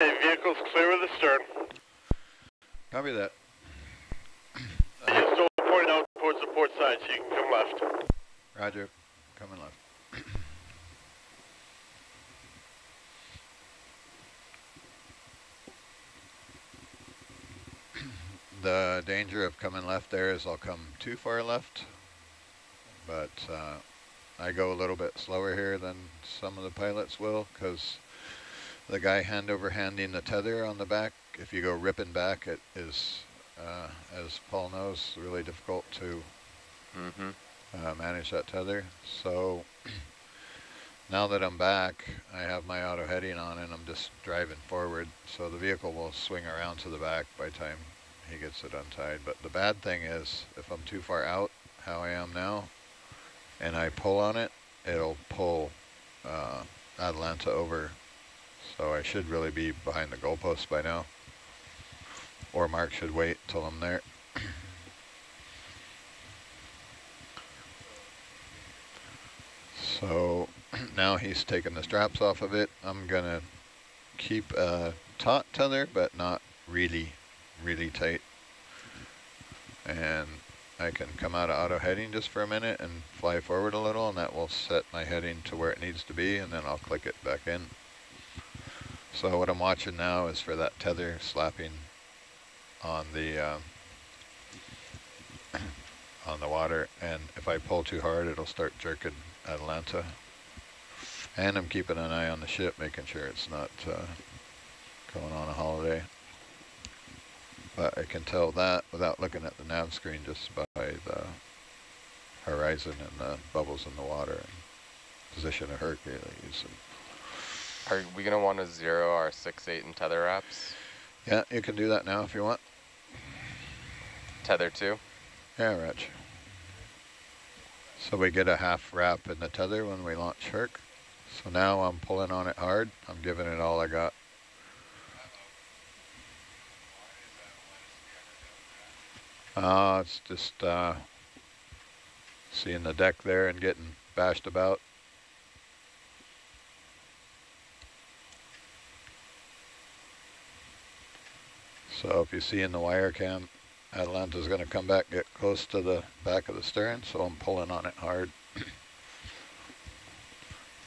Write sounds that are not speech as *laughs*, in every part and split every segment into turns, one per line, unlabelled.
Okay, vehicle's clear of the stern.
Copy that.
You're still pointing out towards the port side, so you can come left.
Roger. Coming left. *clears throat* the danger of coming left there is I'll come too far left, but uh, I go a little bit slower here than some of the pilots will because the guy hand over handing the tether on the back, if you go ripping back, it is, uh, as Paul knows, really difficult to
Mm-hmm.
uh, manage that tether. So *clears throat* now that I'm back, I have my auto heading on and I'm just driving forward. So the vehicle will swing around to the back by the time he gets it untied. But the bad thing is if I'm too far out, how I am now, and I pull on it, it'll pull uh, Atalanta over. So I should really be behind the goalpost by now. Or Mark should wait till I'm there. So *clears throat* now he's taking the straps off of it. I'm gonna keep a taut tether, but not really, really tight. And I can come out of auto heading just for a minute and fly forward a little, and that will set my heading to where it needs to be, and then I'll click it back in. So what I'm watching now is for that tether slapping on the uh, *clears throat* on the water, and if I pull too hard, it'll start jerking Atalanta. And I'm keeping an eye on the ship, making sure it's not uh, going on a holiday. But I can tell that without looking at the nav screen just by the horizon and the bubbles in the water and position of Hercules. And
Are we gonna want to zero our six, eight, and tether wraps?
yeah, you can do that now if you want.
Tether two.
Yeah, Rich. So we get a half wrap in the tether when we launch Herc. So now I'm pulling on it hard. I'm giving it all I got. Uh, it's just uh, seeing the deck there and getting bashed about. So if you see in the wire cam, Atalanta's going to come back, get close to the back of the stern, so I'm pulling on it hard. *clears throat*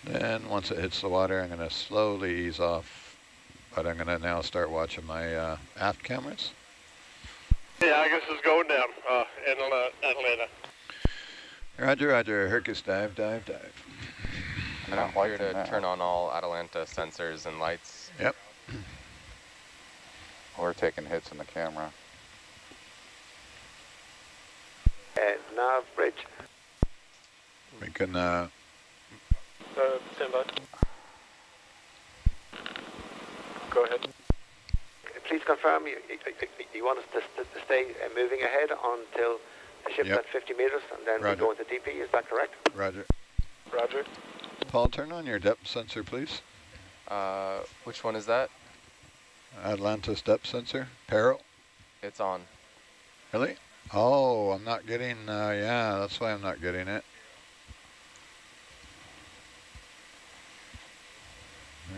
then once it hits the water, I'm going to slowly ease off, but I'm going to now start watching my uh, aft cameras.
Yeah, I guess it's going down, uh, Atalanta. Atalanta.
Roger, roger, Hercus dive, dive, dive.
And
not
I'm here to turn on all Atalanta sensors and lights.
Yep.
We're taking hits in the camera.
And nav bridge.
We can, uh,
Uh, stand by. Go ahead.
Please confirm you, you, you- you want us to, st- to stay uh, moving ahead until the ship's
Yep.
at 50 meters and then
Roger.
we go into DP, is that correct?
roger.
Roger.
Paul, turn on your depth sensor, please.
Uh, which one is that?
Atlantis depth sensor, peril.
It's on.
Really? Oh, I'm not getting, uh, yeah, that's why I'm not getting it.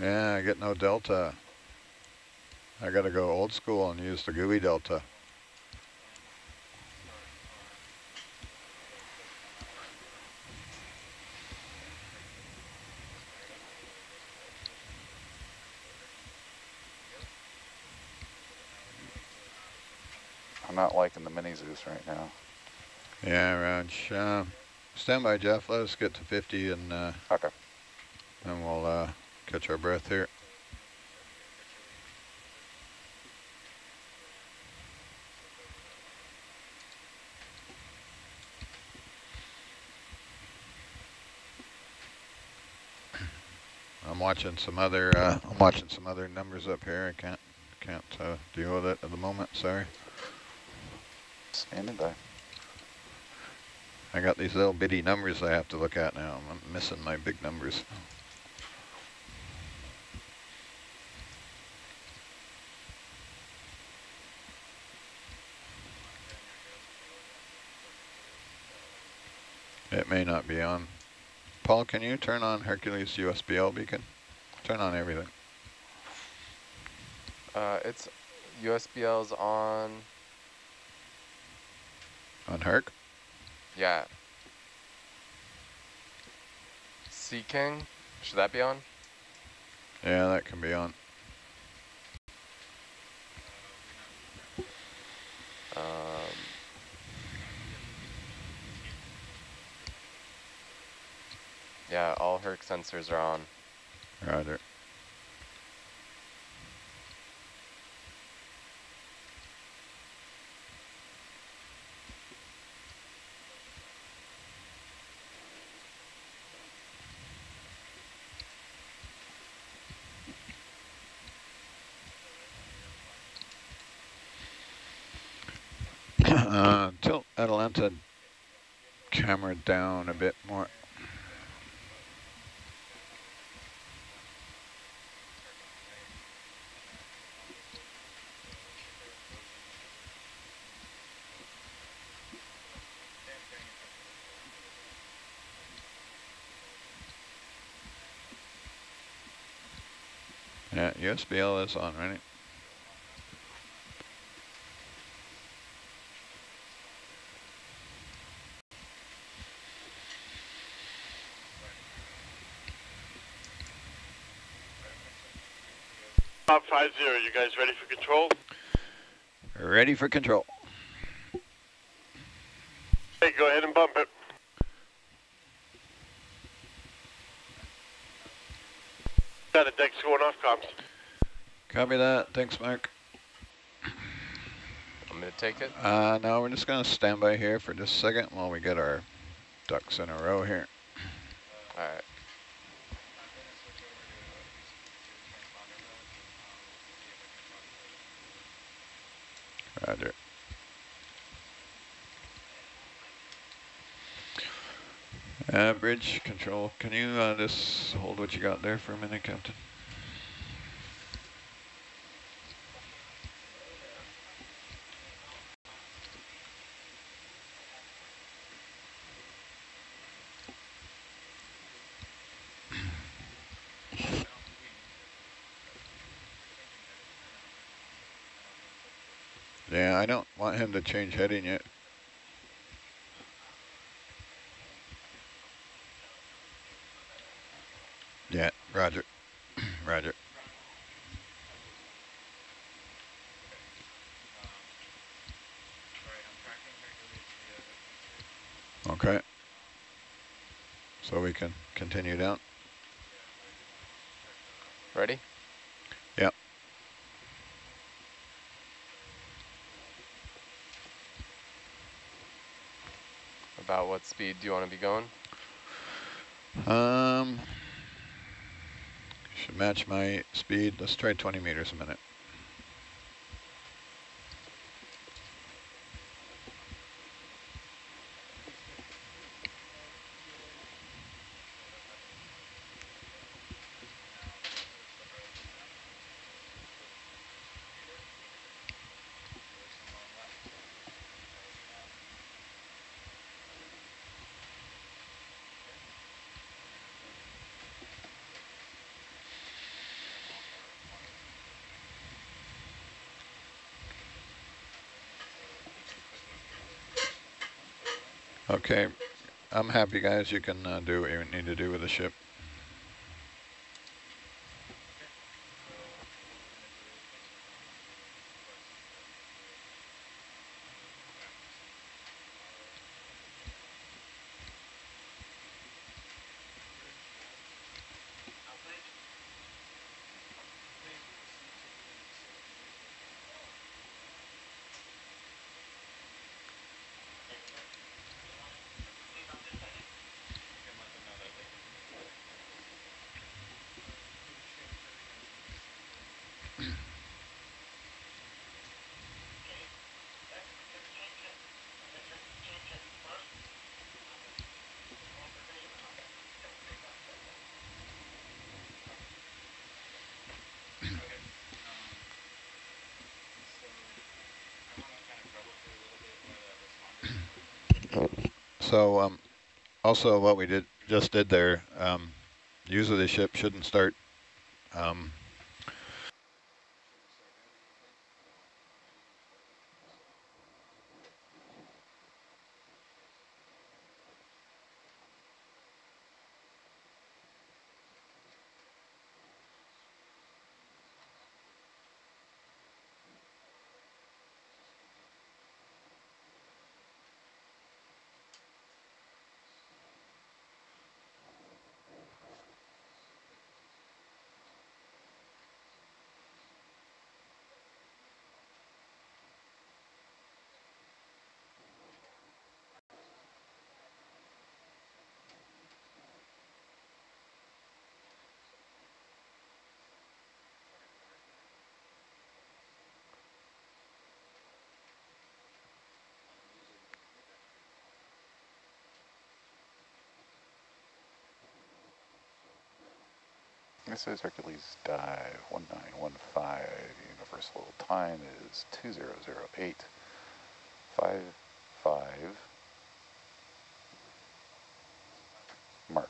Yeah, I get no delta. I gotta go old school and use the GUI delta.
I'm not Zeus right now.
Yeah, Raj. Uh, stand by, Jeff. Let us get to 50 and uh,
Okay.
then we'll uh, catch our breath here. *clears throat* I'm watching some other uh, I'm watching some other numbers up here. I can't can't uh, deal with it at the moment. Sorry.
Standing by.
I got these little bitty numbers I have to look at now. I'm missing my big numbers. It may not be on. Paul, can you turn on Hercules USBL beacon? Turn on everything.
Uh, it's USBL's on.
On Herc?
Yeah. Sea King. Should that be on?
Yeah, that can be on.
Um, yeah, all Herc sensors are on.
Roger. Tilt Atalanta camera down a bit more. Yeah, USBL is on, right?
Top five zero, you guys ready for control?
Ready for control.
Hey, go ahead and bump it. Got it, deck's going off comms.
Copy that. Thanks, Mark.
I'm gonna take it.
Uh, now we're just going to stand by here for just a second while we get our ducks in a row here.
All right.
Roger. Uh, bridge control, can you uh, just hold what you got there for a minute, Captain? Yeah, I don't want him to change heading yet. Yeah, roger. roger. Okay. So we can continue down.
Ready?
Yep.
About what speed do you want to be going?
Um, should match my speed. Let's try 20 meters a minute. Okay, I'm happy, guys. You can uh, do what you need to do with the ship. So um, also what we did just did there, um, of the ship shouldn't start um,
This is Hercules dive 1915. Universal time is 2008 55 mark.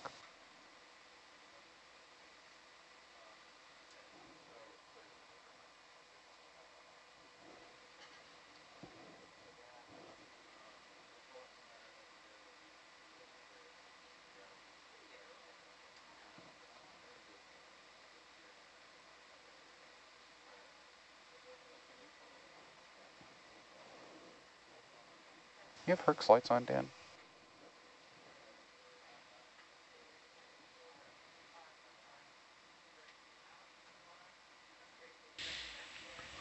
Have Herc's lights on, Dan?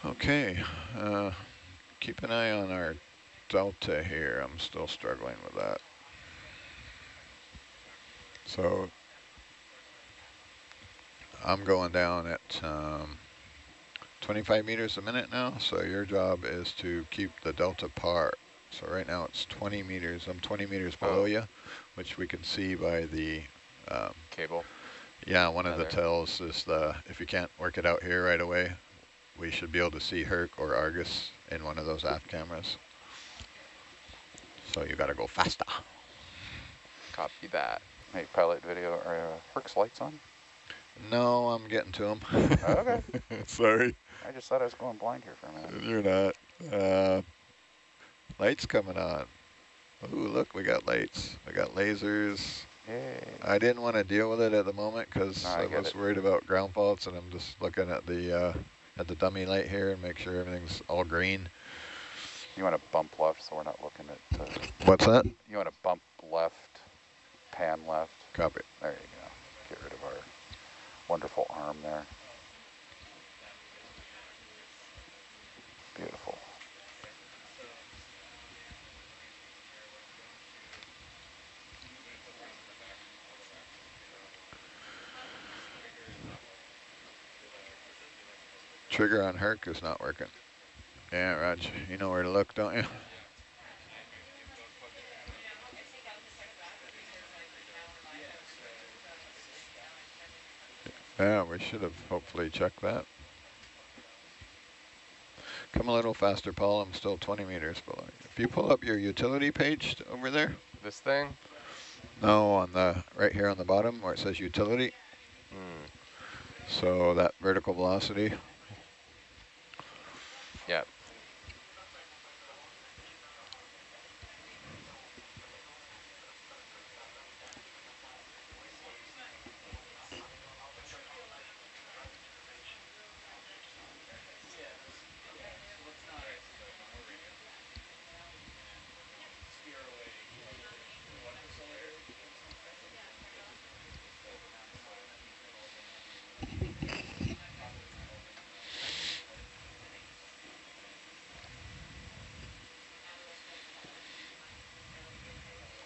Okay, uh, keep an eye on our delta here. I'm still struggling with that. So I'm going down at um, 25 meters a minute now. So your job is to keep the delta par. So right now it's 20 meters. I'm 20 meters below
Oh.
you, which we can see by the um,
Cable.
yeah, one of the
Another.
tells is the, if you can't work it out here right away, we should be able to see Herc or Argus in one of those aft cameras. So you gotta go faster.
Copy that.
Hey, pilot video, are uh, Herc's lights on?
No, I'm getting to him.
Okay. *laughs*
Sorry,
I just thought I was going blind here for a minute.
you're not. Uh, lights coming on. Ooh, look, we got lights. We got lasers.
Yay.
I didn't want to deal with it at the moment because
No, I
I, was
it.
worried about ground faults, and I'm just looking at the uh, at the dummy light here and make sure everything's all green.
You want to bump left so we're not looking at, uh,
What's that?
you want to bump left, pan left.
Copy.
There you go. Get rid of our wonderful arm there.
Trigger on Herc is not working. Yeah, Raj, you know where to look, don't you? Yeah, we should have hopefully checked that. Come a little faster, Paul. I'm still 20 meters below. If you pull up your utility page over there,
This thing?
no, on the right here on the bottom where it says utility.
Hmm.
So that vertical velocity,
Yeah.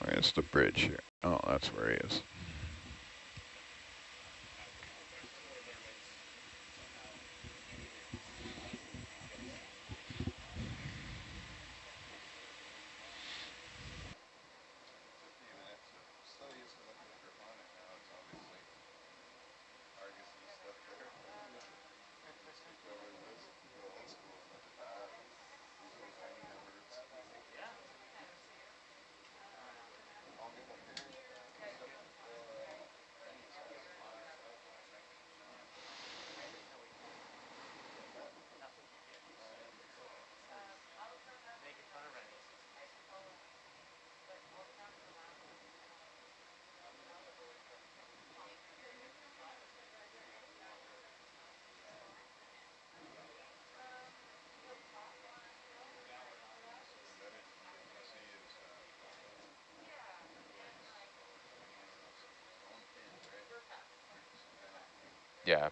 where's the bridge here? Oh, that's where he is.
Yeah.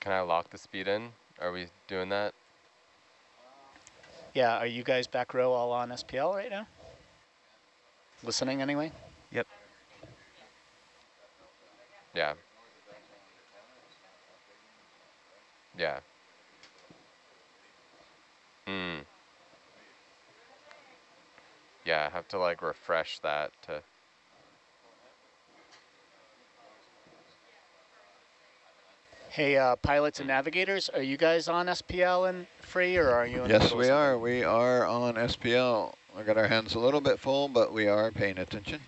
Can I lock the speed in? Are we doing that?
Yeah, are you guys back row all on SPL right now? Listening anyway?
Yeah. Yeah. Hmm. Yeah, to like refresh that to.
Hey, uh, pilots and navigators, are you guys on SPL and free, or are you? In the
Yes, we are. We are on SPL. I got our hands a little bit full, but we are paying attention.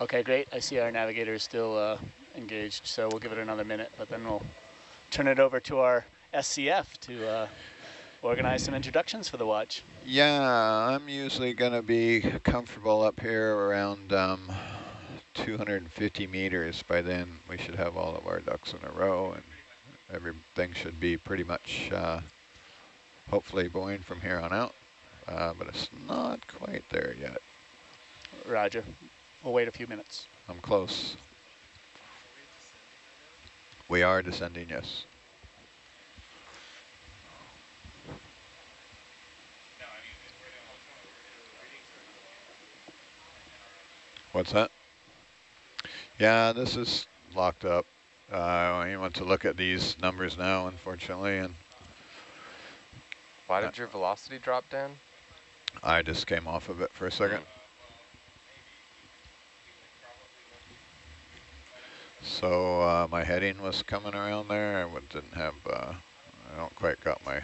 Okay, great. I see our navigator is still uh, engaged, so we'll give it another minute, but then we'll turn it over to our SCF to uh, organize some introductions for the watch.
Yeah, I'm usually going to be comfortable up here around um, 250 meters. By then, we should have all of our ducks in a row, and everything should be pretty much, uh, hopefully, buoyant from here on out. Uh, but it's not quite there yet.
Roger. We'll wait a few minutes.
I'm close. We are descending, yes. What's that? Yeah, this is locked up. Uh, I want to look at these numbers now, unfortunately, and
Why did your velocity drop down?
I just came off of it for a second. So uh, my heading was coming around there. I didn't have, uh, I don't quite got my.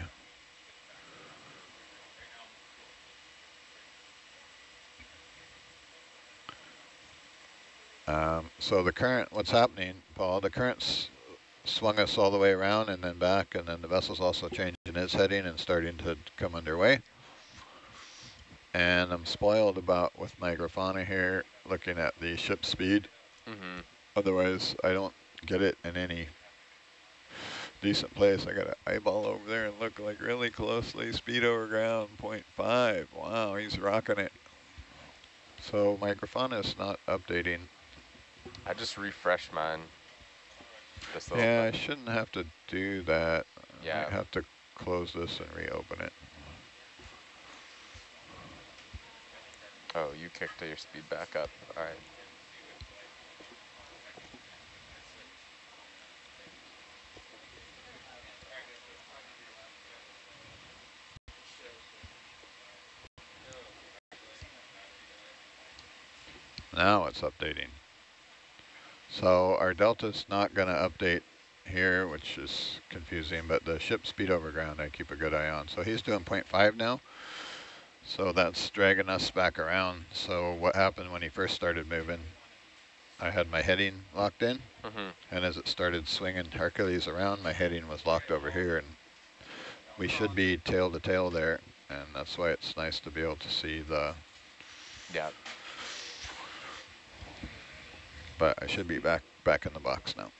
Um, so the current, what's happening, Paul, the current's swung us all the way around and then back, and then the vessel's also changing its heading and starting to come underway. And I'm spoiled about with my Grafana here, looking at the ship speed.
Mm-hmm.
Otherwise, I don't get it in any decent place. I got to eyeball over there and look like really closely. Speed over ground, 0.5. Wow, he's rocking it. So my Grafana is not updating.
I just refreshed mine.
Yeah, I shouldn't have to do that.
Yeah.
I have to close this and reopen it.
Oh, you kicked your speed back up. All right.
Now it's updating. So our delta's not going to update here, which is confusing, but the ship speed over ground I keep a good eye on. So he's doing 0.5 now. So that's dragging us back around. So what happened when he first started moving, I had my heading locked in,
Mm-hmm.
and as it started swinging Hercules around, my heading was locked over here, and we should be tail to tail there, and that's why it's nice to be able to see the
Yeah.
But I should be back back in the box now.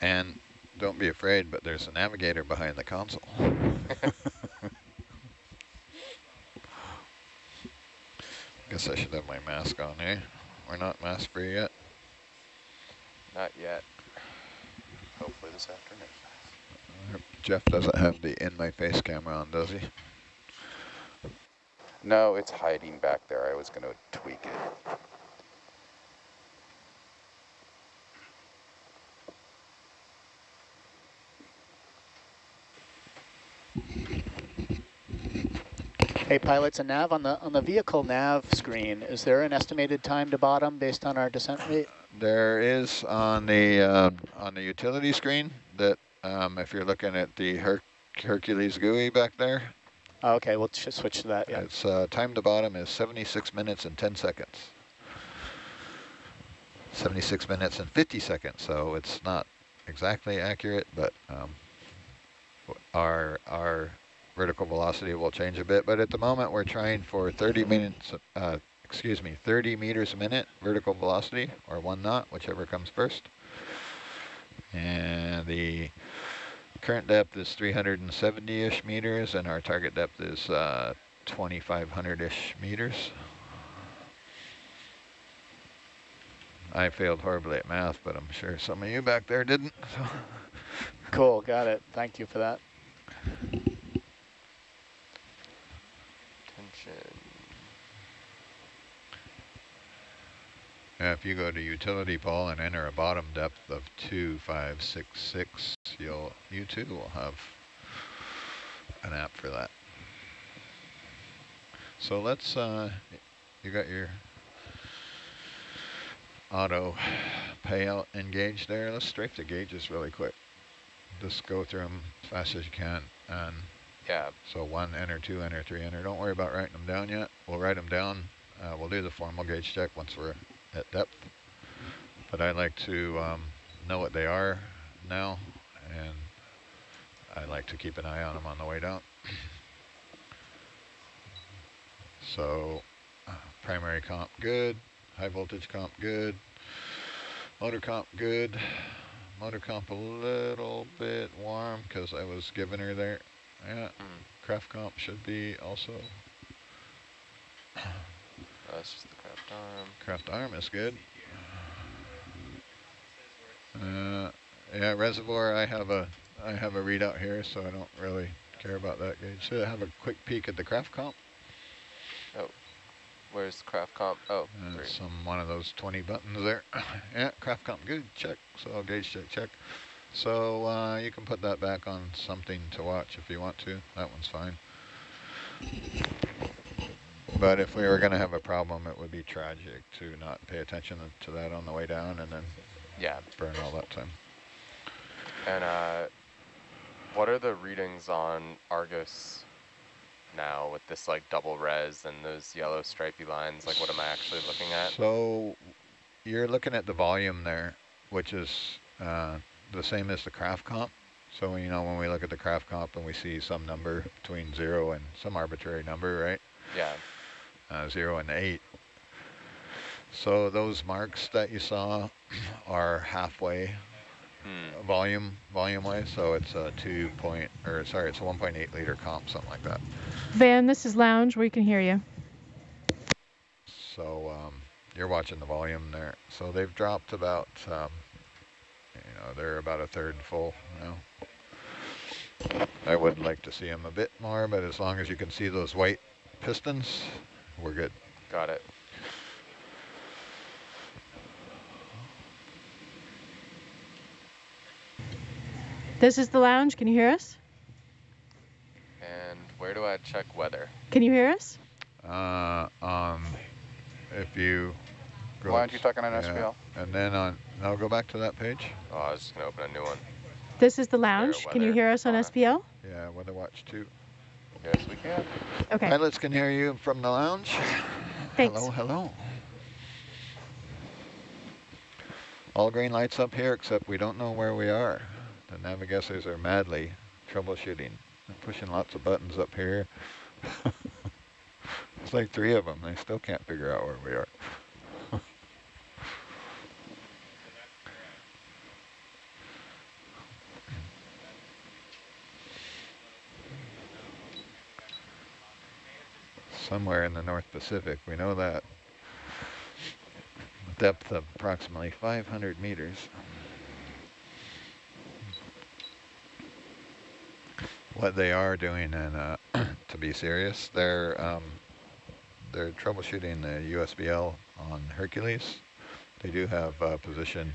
And don't be afraid, but there's a navigator behind the console. I *laughs* guess I should have my mask on, eh? We're not mask free yet.
Not yet.
Hopefully this afternoon.
Jeff doesn't have the in my face camera on, does he?
No, it's hiding back there. I was going to tweak it.
Hey, pilots and nav on the on the vehicle nav screen. Is there an estimated time to bottom based on our descent rate?
There is on the uh, on the utility screen that um, if you're looking at the Her Hercules GUI back there,
Oh, okay, we'll switch to that. Yeah.
its uh, time to bottom is 76 minutes and 10 seconds. 76 minutes and 50 seconds, so it's not exactly accurate, but um, our our vertical velocity will change a bit. But at the moment, we're trying for 30 minutes. Uh, excuse me, 30 meters a minute vertical velocity, or one knot, whichever comes first. And the current depth is 370-ish meters, and our target depth is uh, 2,500-ish meters. I failed horribly at math, but I'm sure some of you back there didn't. So.
Cool, got it. Thank you for that.
Tension.
If you go to utility pole and enter a bottom depth of 2566, you'll, you too will have an app for that. So let's, uh, you got your auto payout engaged there. Let's strafe the gauges really quick. Just go through them as fast as you can. And
Yeah,
so one enter, two enter, three enter. Don't worry about writing them down yet. We'll write them down. Uh, we'll do the formal gauge check once we're at depth. But I like to um, know what they are now, and I like to keep an eye on them on the way down. *clears throat* So uh, primary comp good, high voltage comp good, motor comp good, motor comp a little bit warm because I was giving her there. Yeah,
Mm.
craft comp should be also.
That's just the craft arm.
Craft arm is good. Uh, yeah, reservoir. I have a I have a readout here, so I don't really care about that gauge. Should I have a quick peek at the craft comp?
Oh, where's craft comp? Oh,
Uh,
three.
some one of those 20 buttons there. *coughs* yeah, craft comp good. Check. So gauge check check. So uh, you can put that back on something to watch if you want to. That one's fine. But if we were going to have a problem, it would be tragic to not pay attention to that on the way down and then
Yeah,
burn all that time.
and uh, what are the readings on Argus now with this like double res and those yellow stripy lines? Like, what am I actually looking at?
So you're looking at the volume there, which is uh, the same as the craft comp. So you know when we look at the craft comp and we see some number between zero and some arbitrary number, right?
Yeah,
Uh, zero and eight. So those marks that you saw *clears throat* are halfway
hmm.
volume volume way. So it's a two point or sorry, it's a 1.8 liter comp, something like that.
Van, this is Lounge. We can hear you.
So um, you're watching the volume there. So they've dropped about, um, you know, they're about a third full now. I would like to see them a bit more, but as long as you can see those white pistons, we're good.
got it.
This is the Lounge. Can you hear us?
And where do I check weather?
Can you hear us?
Uh, um, if you go
Why aren't you talking on
yeah,
SPL?
And then on, now go back to that page.
Oh, I was just gonna open a new one.
This is the Lounge. Can you hear us on
on?
SPL?
Yeah, Weather Watch 2.
Yes, we can.
Okay.
Pilots can hear you from the lounge.
Thanks.
Hello, hello. All green lights up here, except we don't know where we are. The navigators are madly troubleshooting. They're pushing lots of buttons up here. *laughs* it's like three of them. They still can't figure out where we are. Somewhere in the North Pacific, we know that. Depth of approximately 500 meters. What they are doing, and uh, *clears throat* to be serious, they're um, they're troubleshooting the USBL on Hercules. They do have uh, position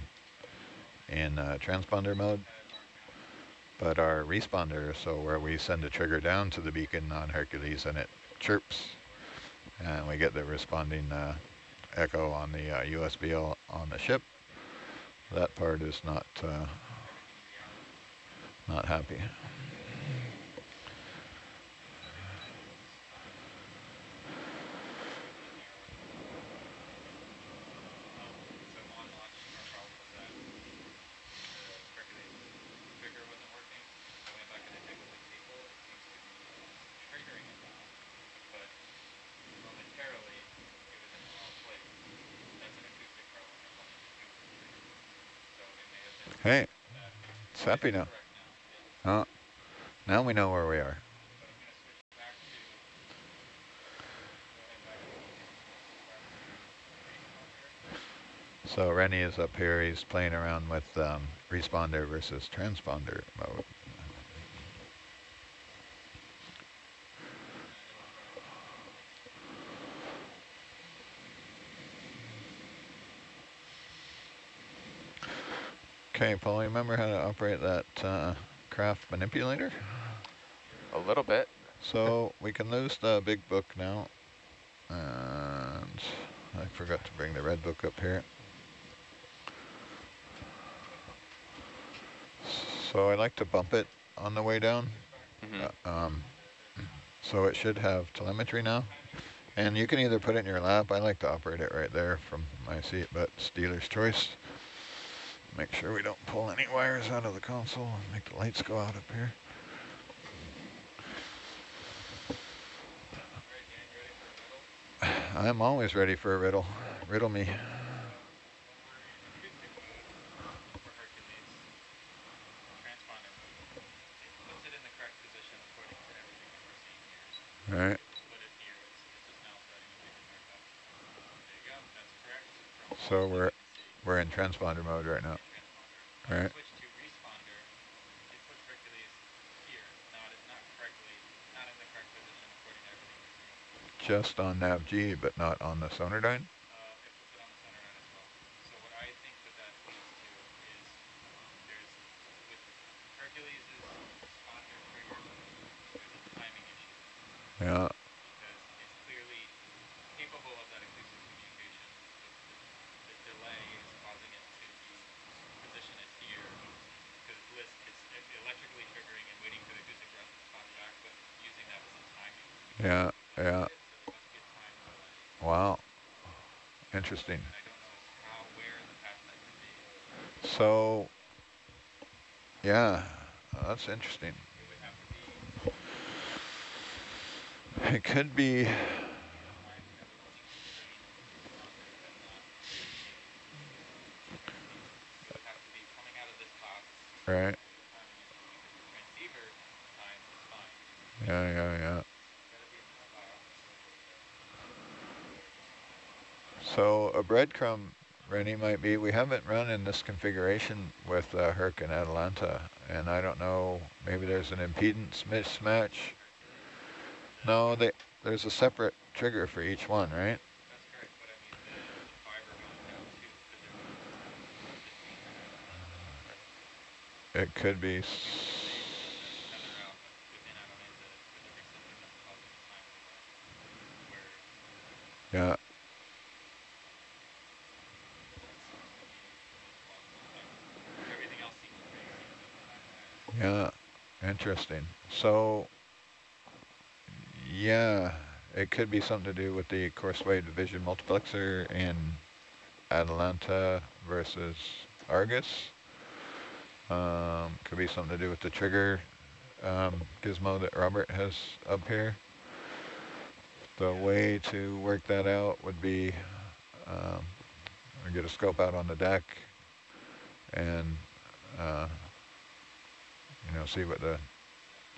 in uh, transponder mode, but our responder, so where we send a trigger down to the beacon on Hercules and it chirps, and we get the responding uh, echo on the uh, on the ship. That part is not uh, not happy. Hey, it's happy now. Oh, now we know where we are. So Rennie is up here. He's playing around with um, responder versus transponder mode. Okay, Paul, you remember how to operate that uh, craft manipulator?
A little bit.
So we can lose the big book now. And I forgot to bring the red book up here. So I like to bump it on the way down.
Mhm.
Uh, um, so it should have telemetry now. And you can either put it in your lap. I like to operate it right there from my seat, but it's dealer's choice. Make sure we don't pull any wires out of the console and make the lights go out up here. I'm always ready for a riddle. Riddle me. All right. So we're we're in transponder mode right now. All right. Just on NavG, but not on the Sonardyne. Yeah. Yeah. Yeah. Wow. Interesting. So, yeah, that's interesting. It could be. Right. Yeah, yeah, yeah. So a breadcrumb, Rennie, might be, we haven't run in this configuration with uh, Herc and Atalanta, and I don't know, maybe there's an impedance mismatch. No, they, there's a separate trigger for each one, right? It could be. s- Yeah. Yeah, interesting. So, yeah, it could be something to do with the coarse Courseway division multiplexer in Atalanta versus Argus. Um, could be something to do with the trigger um, gizmo that Robert has up here. The way to work that out would be um, get a scope out on the deck and uh, you know see what the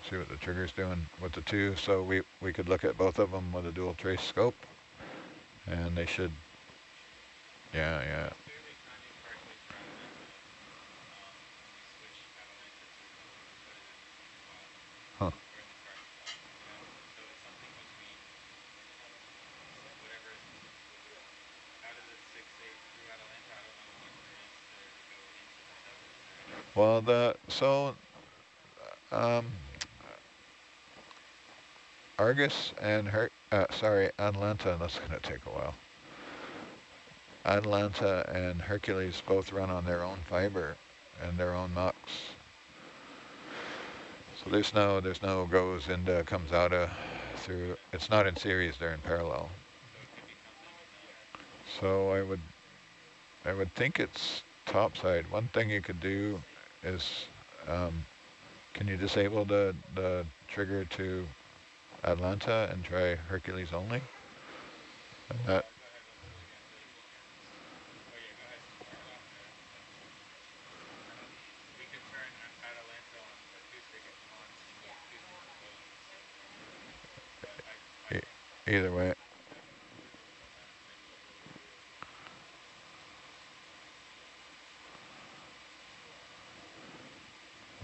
see what the trigger's doing with the two. So we we could look at both of them with a dual trace scope, and they should. Yeah, yeah. Huh. Well, the so um, Argus and her, uh, sorry, Atalanta. That's going to take a while. Atalanta and Hercules both run on their own fiber and their own mux. So there's no there's no goes into comes out of through. It's not in series. They're in parallel. So I would I would think it's topside. One thing you could do is um, can you disable the the trigger to Atalanta and try Hercules only? And that either way.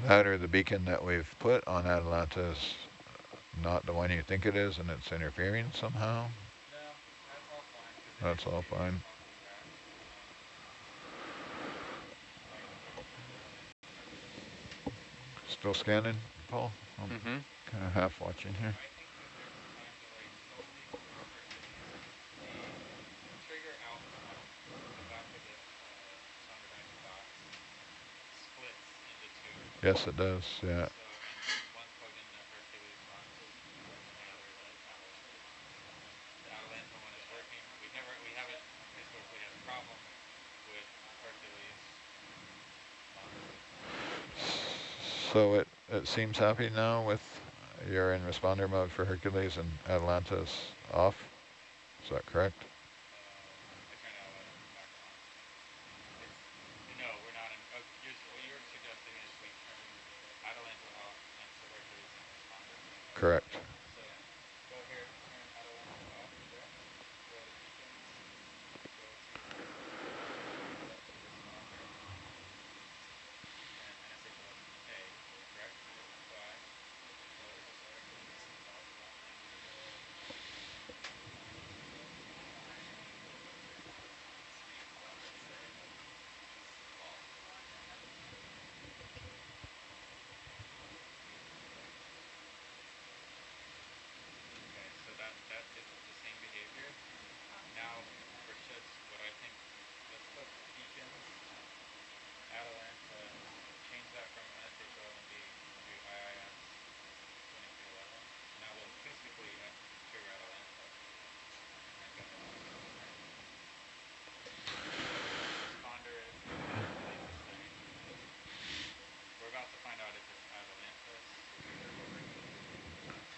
That or the beacon that we've put on Atalanta is not the one you think it is and it's interfering somehow. That's all fine. Still scanning, Paul? I'm
Mm-hmm.
kind of half watching here. Yes, it does, yeah. So it, it seems happy now with you're in responder mode for Hercules and Atlantis off. Is that correct? Correct.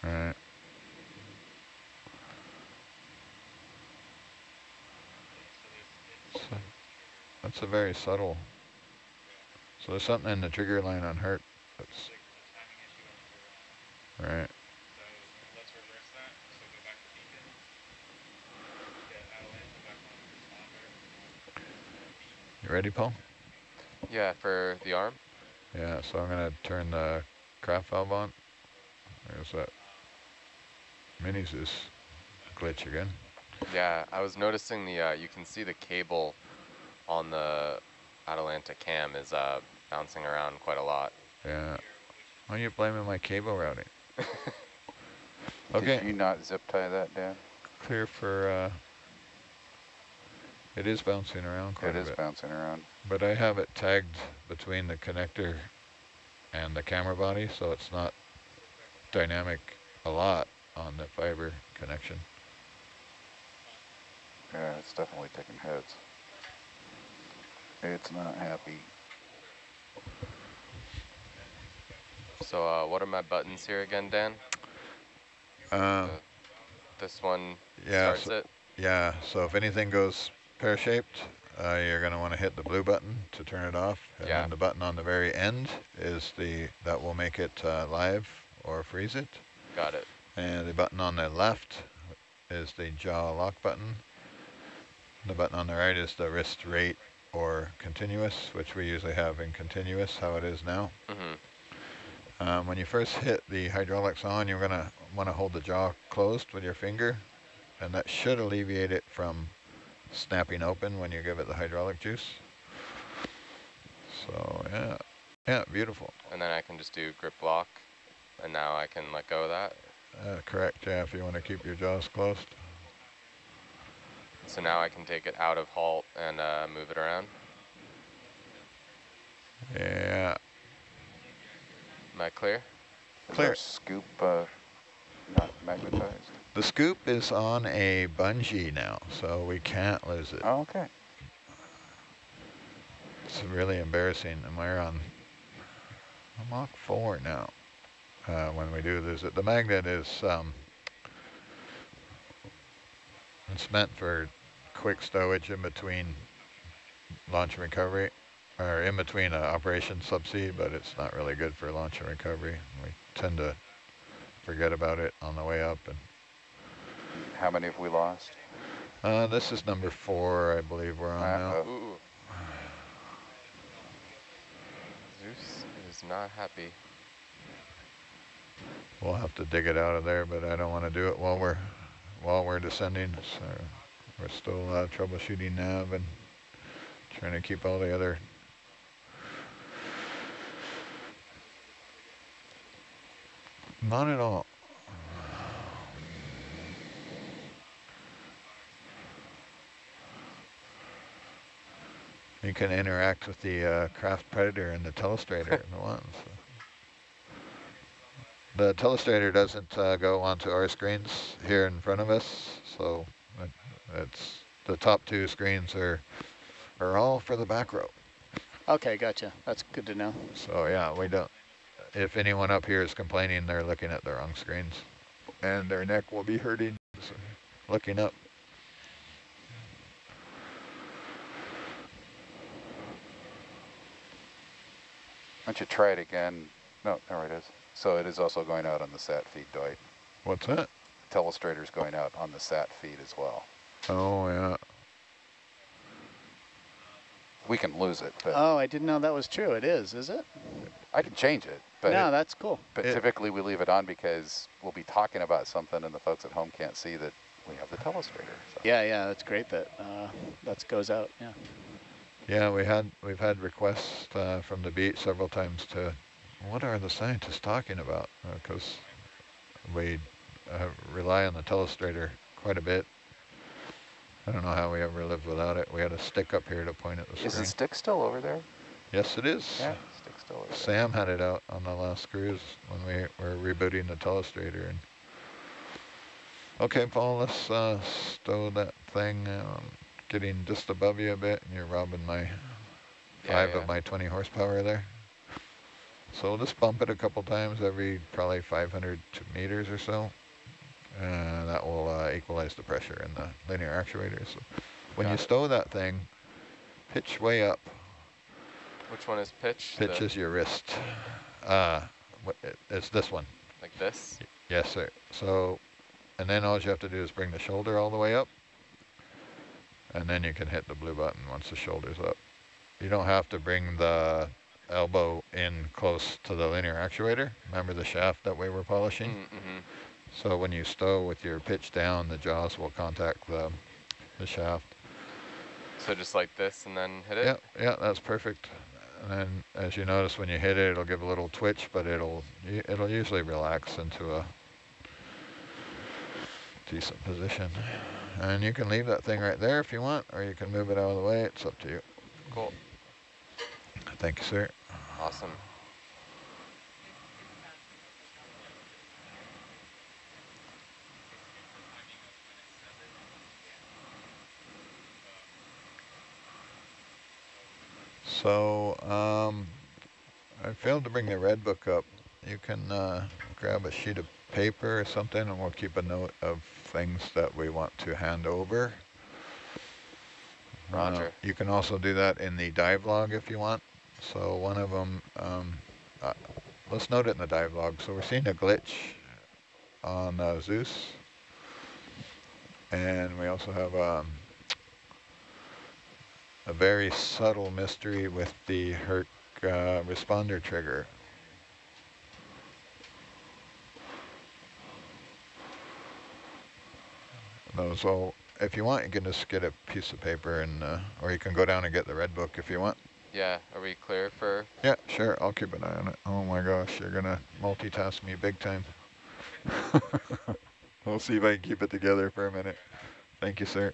All right. So that's a very subtle. So there's something in the trigger line on Herc. That's right. You ready, Paul?
Yeah, for the arm.
Yeah, so I'm gonna turn the Kraft valve on. There's that mini Zeus glitch again.
Yeah, I was noticing the, uh, you can see the cable on the Atalanta cam is uh, bouncing around quite a lot.
Yeah. Why are you blaming my cable routing? okay. *laughs*
Did
Okay,
you not zip tie that, Dan?
clear for, uh, it is bouncing around quite
It
a
is
bit.
bouncing around.
But I have it tagged between the connector and the camera body, so it's not dynamic a lot on the fiber connection.
Yeah, it's definitely taking heads. It's not happy.
So uh, what are my buttons here again, Dan?
Uh,
This one
yeah,
starts
so,
it.
yeah, so if anything goes pear-shaped, uh, you're gonna wanna hit the blue button to turn it off. And
Yeah.
then the button on the very end is the, that will make it uh, live or freeze it.
Got it.
And the button on the left is the jaw lock button. The button on the right is the wrist rate or continuous, which we usually have in continuous, how it is now.
hmm
Um, when you first hit the hydraulics on, you're gonna wanna hold the jaw closed with your finger, and that should alleviate it from snapping open when you give it the hydraulic juice. So yeah, yeah, beautiful.
And then I can just do grip lock, and now I can let go of that.
Uh, correct, yeah, if you wanna keep your jaws closed.
So now I can take it out of halt and uh, move it around.
Yeah,
Am I clear?
Clear.
our scoop uh, not magnetized?
the scoop is on a bungee now, so we can't lose it.
Oh, okay.
It's really embarrassing, and we're on Mach 4 now uh, when we do this. The magnet is, um, it's meant for quick stowage in between launch and recovery, or in between uh, operation subsea, but it's not really good for launch and recovery. We tend to forget about it on the way up. And
How many have we lost?
uh, This is number four, I believe we're on now.
Uh-oh.
Ooh. Zeus is not happy.
We'll have to dig it out of there, but I don't want to do it while we're while we're descending. So we're still uh, troubleshooting nav and trying to keep all the other Not at all. You can interact with the uh, Kraft Predator and the telestrator at once. The telestrator doesn't uh, go onto our screens here in front of us, so it, it's the top two screens are are all for the back row.
Okay, gotcha. That's good to know.
So yeah, we don't. If anyone up here is complaining, they're looking at the wrong screens, and their neck will be hurting so looking up.
Why don't you try it again? No, there it is. So it is also going out on the sat feed, Dwight.
What's that?
Telestrator's going out on the sat feed as well.
Oh yeah.
We can lose it, but
Oh, I didn't know that was true. It is, is it?
I can change it. But,
no,
it-
that's cool.
but
it-
typically we leave it on because we'll be talking about something and the folks at home can't see that we have the telestrator. So.
Yeah, yeah, that's great that uh, that goes out. Yeah.
Yeah, we had we've had requests uh, from the beach several times to, what are the scientists talking about? Because we uh, rely on the telestrator quite a bit. I don't know how we ever lived without it. We had a stick up here to point at the
Is the stick still over there?
Yes, it is.
Yeah, stick still over there.
Sam had it out on the last cruise when we were rebooting the telestrator. And okay, Paul, let's uh, stow that thing. Um, getting just above you a bit, and you're robbing my
Yeah,
five
yeah.
of my 20 horsepower there. So we'll just bump it a couple times every probably 500 meters or so. And that will uh, equalize the pressure in the linear actuator. So when
Got
you
it.
stow that thing, pitch way up.
Which one is pitch?
Pitch
The-
is your wrist. Uh, it's this one.
like this?
Yes, sir. So, and then all you have to do is bring the shoulder all the way up. And then you can hit the blue button once the shoulder's up. You don't have to bring the elbow in close to the linear actuator. Remember the shaft that we were polishing?
Mm-hmm.
So when you stow with your pitch down, the jaws will contact the, the shaft.
So just like this and then hit it?
Yeah, yeah, that's perfect. And then as you notice when you hit it, it'll give a little twitch, but it'll it'll usually relax into a decent position. And you can leave that thing right there if you want, or you can move it out of the way. It's up to you.
Cool.
Thank you, sir.
Awesome.
So um, I failed to bring the red book up. You can uh, grab a sheet of paper or something, and we'll keep a note of things that we want to hand over. Uh,
Roger.
you can also do that in the dive log if you want. So one of them, um, uh, let's note it in the dive log. So we're seeing a glitch on uh, Zeus. And we also have um, a very subtle mystery with the Herc uh, responder trigger. Those all, if you want, you can just get a piece of paper and, uh, or you can go down and get the red book if you want.
Yeah, are we clear for?
Yeah, sure, I'll keep an eye on it. Oh my gosh, you're gonna multitask me big time. *laughs* we'll see if I can keep it together for a minute. Thank you, sir.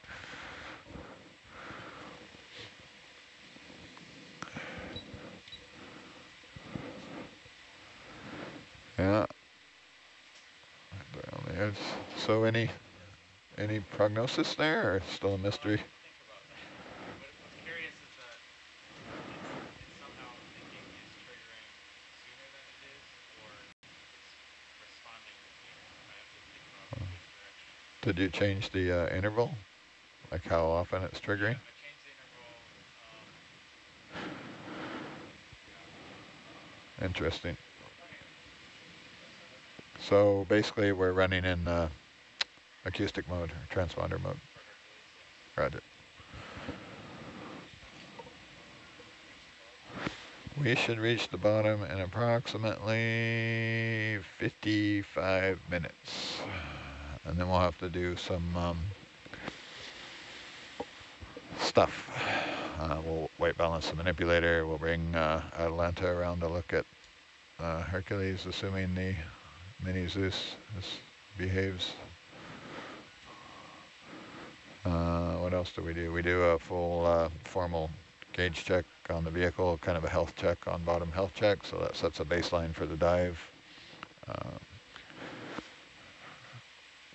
Yeah. Right there on the edge. So any any prognosis there or still a mystery?
curious is that it's somehow thinking is triggering sooner than it is, or it's responding sooner. I have to think about which direction.
Did you change the uh, interval? Like how often it's triggering?
I changed the interval.
Interesting. So basically we're running in uh, acoustic mode, or transponder mode. Roger. We should reach the bottom in approximately 55 minutes. And then we'll have to do some um, stuff. Uh, we'll weight balance the manipulator. We'll bring uh, Atalanta around to look at uh, Hercules, assuming the Mini Zeus behaves. Uh, what else do we do? We do a full uh, formal gauge check on the vehicle, kind of a health check on bottom health check, so that sets a baseline for the dive. Uh,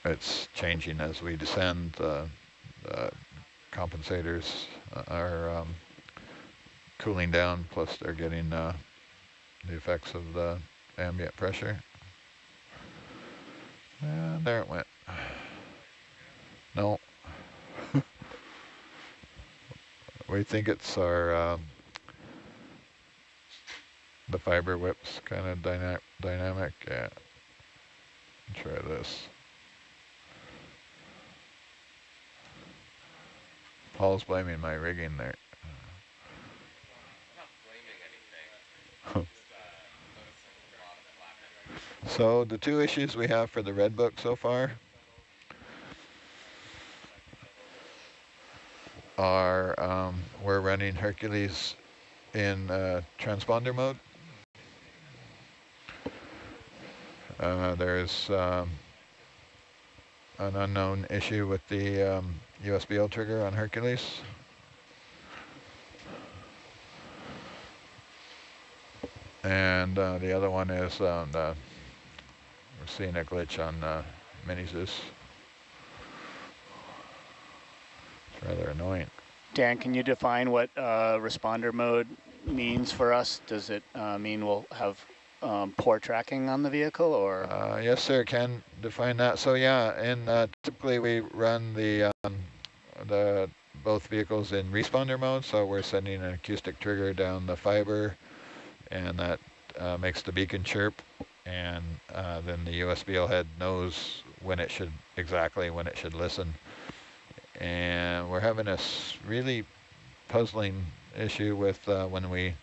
it's changing as we descend. The compensators are um, cooling down, plus they're getting uh, the effects of the ambient pressure. And there it went. No. *laughs* we think it's our um, the fiber whips kind of dyna dynamic. Yeah. Try this. Paul's blaming my rigging there. *laughs* *laughs* so the two issues we have for the red book so far are um, we're running Hercules in uh, transponder mode. Uh, there's um, an unknown issue with the um, USBL trigger on Hercules. And uh, the other one is um, the, seeing a glitch on uh, Mini Zeus. It's rather annoying.
Dan, can you define what uh, responder mode means for us? Does it uh, mean we'll have um, poor tracking on the vehicle or?
Uh, yes, sir, can define that. So yeah, and uh, typically we run the um, the both vehicles in responder mode. So we're sending an acoustic trigger down the fiber and that uh, makes the beacon chirp. And uh, then the USBL head knows when it should, exactly when it should listen. And we're having a really puzzling issue with uh, when we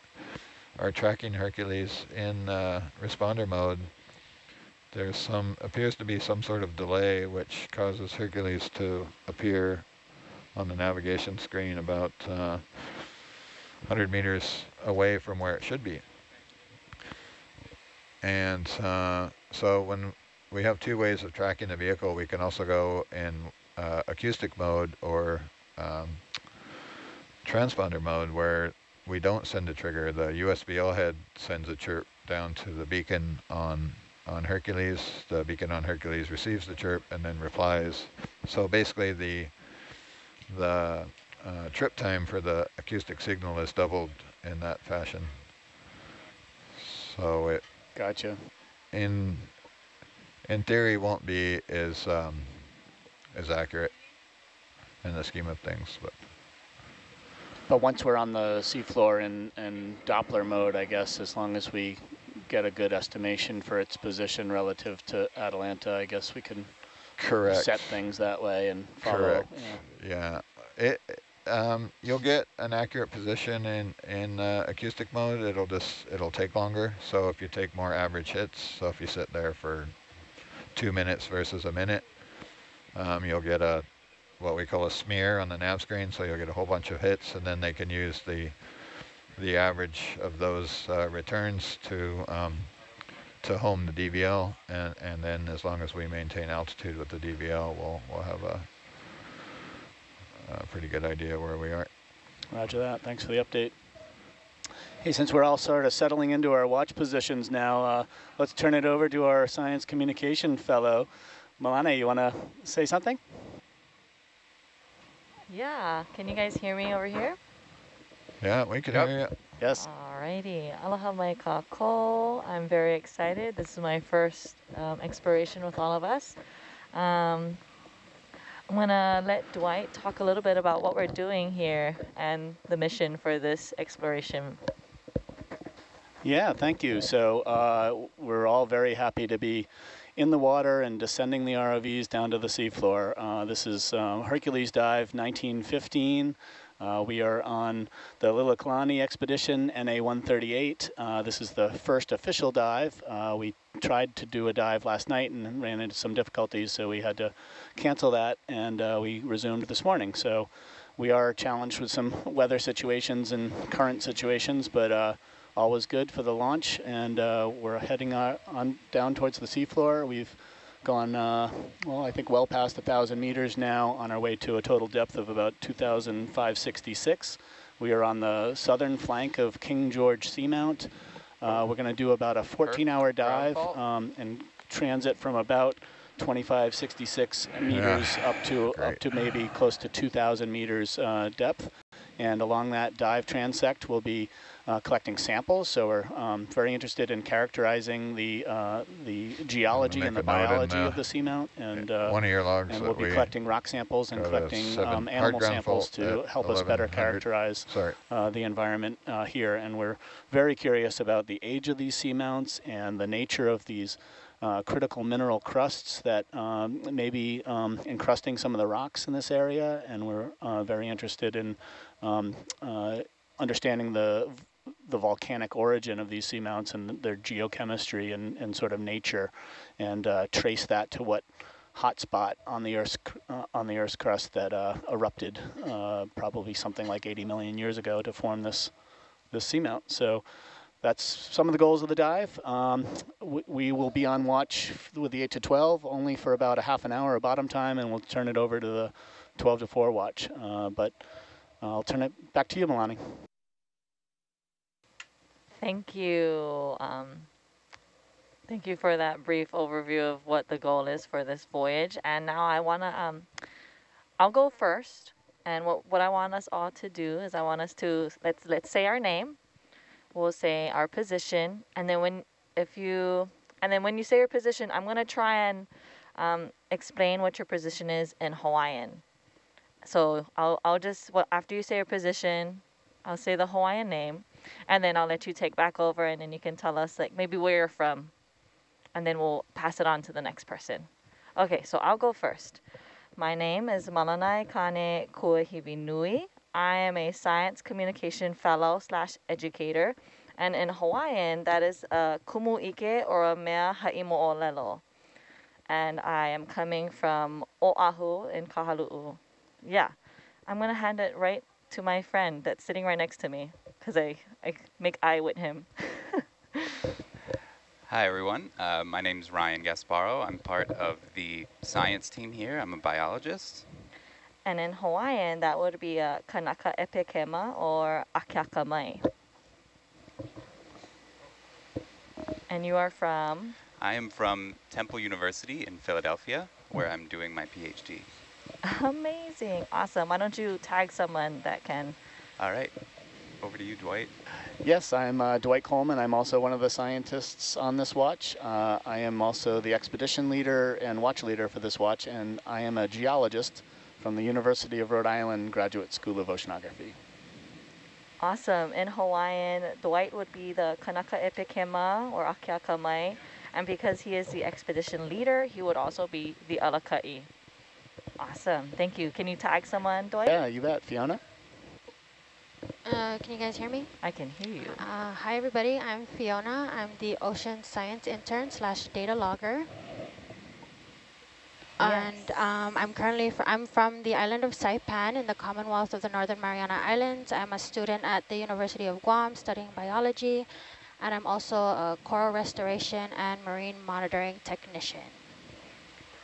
are tracking Hercules in uh, responder mode. There's some, appears to be some sort of delay which causes Hercules to appear on the navigation screen about uh, 100 meters away from where it should be. And uh, so when we have two ways of tracking the vehicle, we can also go in uh, acoustic mode or um, transponder mode where we don't send a trigger. The USBL head sends a chirp down to the beacon on on Hercules. The beacon on Hercules receives the chirp and then replies. So basically the the uh, trip time for the acoustic signal is doubled in that fashion. So it
Gotcha.
in in theory won't be as um, as accurate in the scheme of things, but
But once we're on the seafloor in, in Doppler mode, I guess, as long as we get a good estimation for its position relative to Atalanta, I guess we can
correct.
set things that way and follow.
Correct.
yeah.
Yeah, it um, you'll get an accurate position in in uh, acoustic mode. It'll just it'll take longer. So if you take more average hits, so if you sit there for two minutes versus a minute, um, you'll get a what we call a smear on the nav screen. So you'll get a whole bunch of hits, and then they can use the the average of those uh, returns to um, to home the DVL, and and then as long as we maintain altitude with the DVL, we'll we'll have a a pretty good idea where we are.
Roger that. Thanks for the update. Hey, since we're all sort of settling into our watch positions now, uh, let's turn it over to our science communication fellow. Milana, you want to say something?
Yeah, can you guys hear me over here?
Yeah, we can
Yep.
hear you.
Yes.
Alrighty, aloha mai kako. I'm very excited. This is my first um, exploration with all of us. Um, I'm gonna let Dwight talk a little bit about what we're doing here and the mission for this exploration.
Yeah, thank you. So uh, we're all very happy to be in the water and descending the ROVs down to the seafloor. Uh, this is um, Hercules Dive 1915. Uh, we are on the Liliuokalani expedition, NA-138. Uh, this is the first official dive. Uh, we tried to do a dive last night and ran into some difficulties, so we had to cancel that, and uh, we resumed this morning. So we are challenged with some weather situations and current situations, but uh, all was good for the launch, and uh, we're heading on down towards the seafloor. We've gone, uh, well, I think well past 1,000 meters now on our way to a total depth of about 2,566. We are on the southern flank of King George Seamount. Uh, we're going to do about a 14-hour dive um, and transit from about 2566 meters up to
great.
up to maybe close to 2,000 meters uh, depth. And along that dive transect, we'll be uh, collecting samples. So we're um, very interested in characterizing the uh, the geology and the biology
uh,
of the seamount. And uh,
One of your logs
and we'll be
we
collecting rock samples and collecting
seven
um, animal samples to help us better characterize uh, the environment uh, here. And we're very curious about the age of these seamounts and the nature of these uh, critical mineral crusts that um, may be um, encrusting some of the rocks in this area. And we're uh, very interested in um, uh, understanding the the volcanic origin of these seamounts and their geochemistry and, and sort of nature and uh, trace that to what hotspot on the Earth's uh, on the Earth's crust that uh, erupted uh, probably something like 80 million years ago to form this this seamount. So that's some of the goals of the dive. Um, we, will be on watch with the 8 to 12 only for about a half an hour of bottom time, and we'll turn it over to the 12 to 4 watch. Uh, but I'll turn it back to you, Milani.
Thank you. Um, thank you for that brief overview of what the goal is for this voyage. And now I want to, um, I'll go first. And what, what I want us all to do is I want us to, let's, let's say our name. We'll say our position. And then when, if you, and then when you say your position, I'm going to try and um, explain what your position is in Hawaiian. So I'll, I'll just, well, after you say your position, I'll say the Hawaiian name and then I'll let you take back over and then you can tell us like maybe where you're from and then we'll pass it on to the next person. Okay, so I'll go first. My name is Malanai Kane Kuahibi Nui. I am a science communication fellow slash educator and in Hawaiian that is uh, a kumu ike or a mea haimo ha'imo'olelo. And I am coming from Oahu in Kahalu'u. Yeah, I'm gonna hand it right to my friend that's sitting right next to me because I, I make eye with him. *laughs*
Hi, everyone. Uh, my name is Ryan Gasbarro. I'm part of the science team here. I'm a biologist.
and in Hawaiian, that would be a kanaka epikema or akiaka mai. And you are from?
I am from Temple University in Philadelphia, where I'm doing my PhD. *laughs*
Amazing. Awesome. Why don't you tag someone that can?
All right. Over to you, Dwight.
Yes, I'm uh, Dwight Coleman. I'm also one of the scientists on this watch. Uh, I am also the expedition leader and watch leader for this watch, and I am a geologist from the University of Rhode Island Graduate School of Oceanography.
Awesome. In Hawaiian, Dwight would be the kanaka epikema or akiaka mai. And because he is the expedition leader, he would also be the alakai. Awesome. Thank you. Can you tag someone, Dwight?
Yeah, you bet. Fiona?
Uh, can you guys hear me?
I can hear you.
Uh, hi, everybody. I'm Fiona. I'm the ocean science intern slash data logger. And um, I'm currently fr I'm from the island of Saipan in the Commonwealth of the Northern Mariana Islands. I'm a student at the University of Guam studying biology, and I'm also a coral restoration and marine monitoring technician.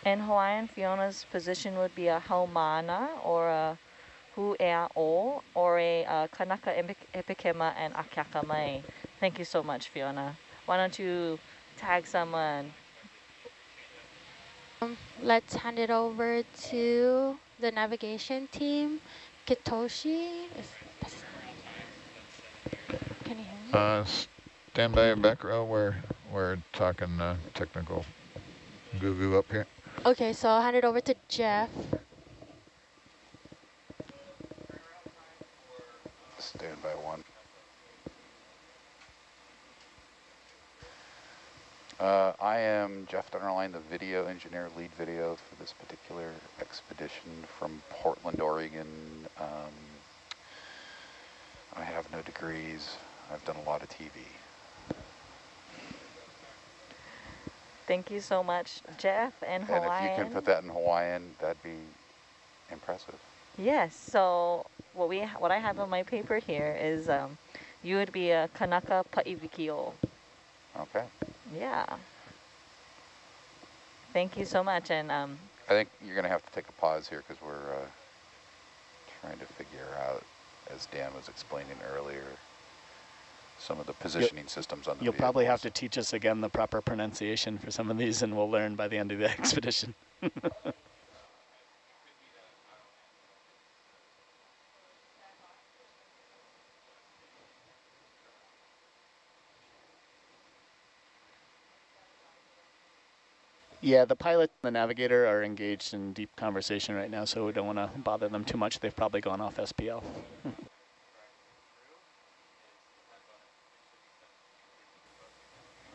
In Hawaiian, Fiona's position would be a haumana or a hu'ea'o or a uh, kanaka epi- epikema and akiaka mai. Thank you so much, Fiona. Why don't you tag someone?
Um, let's hand it over to the navigation team. Kitoshi. Can you hear me?
Uh, stand by back row. We're, we're talking uh, technical goo-goo up here.
Okay, so I'll hand it over to Jeff.
Stand by one. Uh, I am Jeff Dunnerline, the video engineer, lead video for this particular expedition from Portland, Oregon. Um, I have no degrees. I've done a lot of TV.
Thank you so much, Jeff,
And
Hawaiian.
And if you can put that in Hawaiian, that'd be impressive.
Yes. So what we what I have on my paper here is um, You would be a Kanaka Pa'ivikio.
Okay.
Yeah. Thank you so much. And um,
I think you're going to have to take a pause here because we're uh, trying to figure out, as Dan was explaining earlier, some of the positioning systems on the
You'll probably have to teach us again the proper pronunciation for some of these, and we'll learn by the end of the *laughs* expedition. *laughs* Yeah, the pilot and the navigator are engaged in deep conversation right now, so we don't want to bother them too much. They've probably gone off SPL.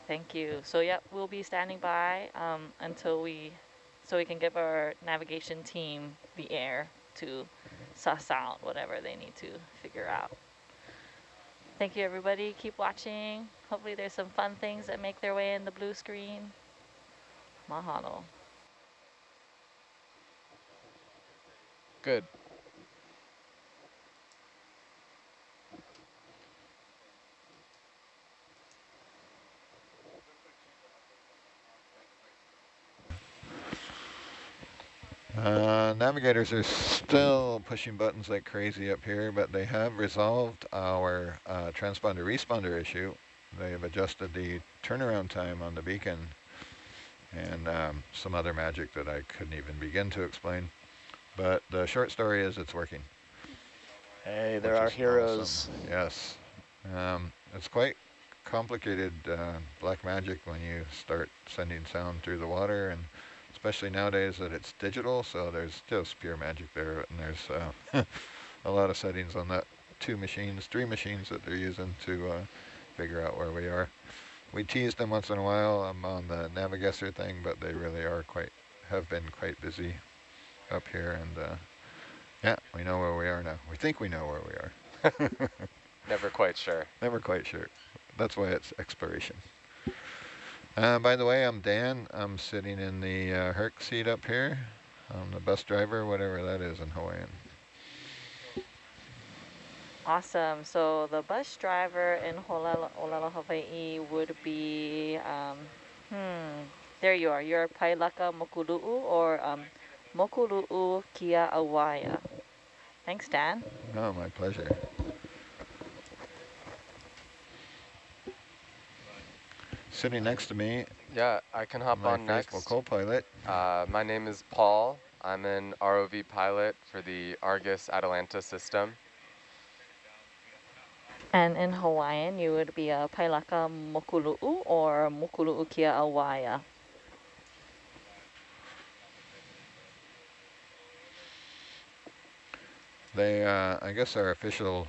thank you. So yeah, we'll be standing by um, until we, so we can give our navigation team the air to suss out whatever they need to figure out. Thank you, everybody. Keep watching. Hopefully there's some fun things that make their way in the blue screen. Mahalo.
Good.
Uh, navigators are still pushing buttons like crazy up here, but they have resolved our uh, transponder responder issue. They have adjusted the turnaround time on the beacon and um, some other magic that I couldn't even begin to explain. But the short story is it's working.
Hey, there are heroes.
awesome. Yes. Um, it's quite complicated uh, black magic when you start sending sound through the water and especially nowadays that it's digital, so there's just pure magic there, and there's uh, *laughs* a lot of settings on that two machines, three machines that they're using to uh, figure out where we are. We tease them once in a while I'm on the Navigesser thing, but they really are quite, have been quite busy up here, and uh, yeah, we know where we are now. We think we know where we are. *laughs*
Never quite sure.
Never quite sure. That's why it's exploration. Uh, by the way, I'm Dan. I'm sitting in the uh, Herc seat up here. I'm the bus driver, whatever that is in Hawaiian.
Awesome. So the bus driver in Olelo, Olelo Hawaii would be, um, hmm, there you are. You're Pailaka Mokulu'u or um, Mokulu'u Kia Awaya. Thanks, Dan.
Oh, my pleasure. Sitting next to me,
Yeah, I can hop
my
on
faithful
next.
co-pilot.
Uh, my name is Paul. I'm an ROV pilot for the Argus Atalanta system.
And in Hawaiian, you would be a Pailaka Mokulu'u or Mokulu'u Kia Awaya.
They, uh, I guess our official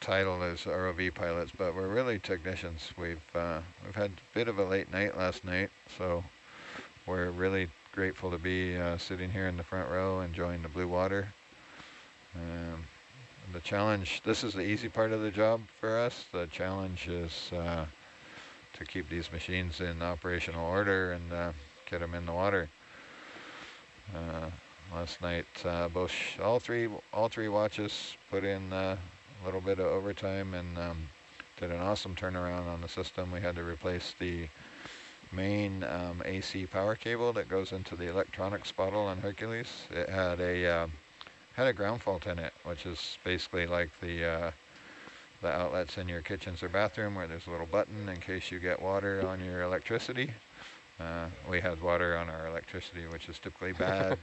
title is ROV pilots, but we're really technicians. We've uh, we've had a bit of a late night last night, so we're really grateful to be uh, sitting here in the front row enjoying the blue water. Um, the challenge, this is the easy part of the job for us. The challenge is uh, to keep these machines in operational order and uh, get them in the water. Uh, last night, uh, both all three all three watches put in uh, a little bit of overtime and um, did an awesome turnaround on the system. We had to replace the main um, AC power cable that goes into the electronics bottle on Hercules. It had a um, had a ground fault in it, which is basically like the uh, the outlets in your kitchens or bathroom where there's a little button in case you get water on your electricity. Uh, we had water on our electricity, which is typically *laughs* bad.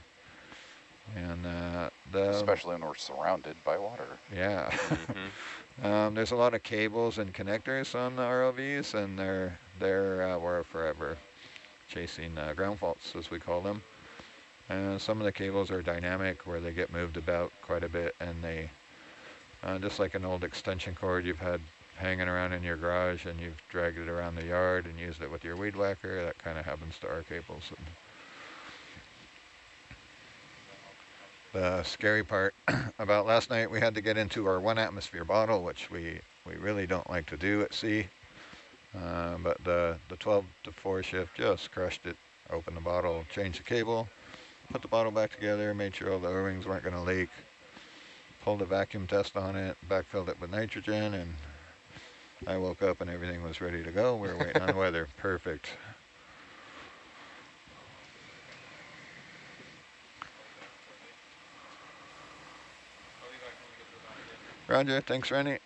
and uh, the
Especially when we're surrounded by water.
yeah. *laughs* um, there's a lot of cables and connectors on the ROVs, and they're they're uh, were forever chasing uh, ground faults, as we call them. And some of the cables are dynamic, where they get moved about quite a bit, and they uh, just like an old extension cord you've had hanging around in your garage, and you've dragged it around the yard and used it with your weed whacker. That kind of happens to our cables. And the scary part *clears throat* about last night, we had to get into our one atmosphere bottle, which we, we really don't like to do at sea. Uh, but the, the 12 to 4 shift just crushed it. Opened the bottle, changed the cable, put the bottle back together, made sure all the O-rings weren't going to leak, pulled a vacuum test on it, backfilled it with nitrogen, and I woke up and everything was ready to go. We were waiting on weather. *laughs* Perfect. Roger, thanks, Rennie.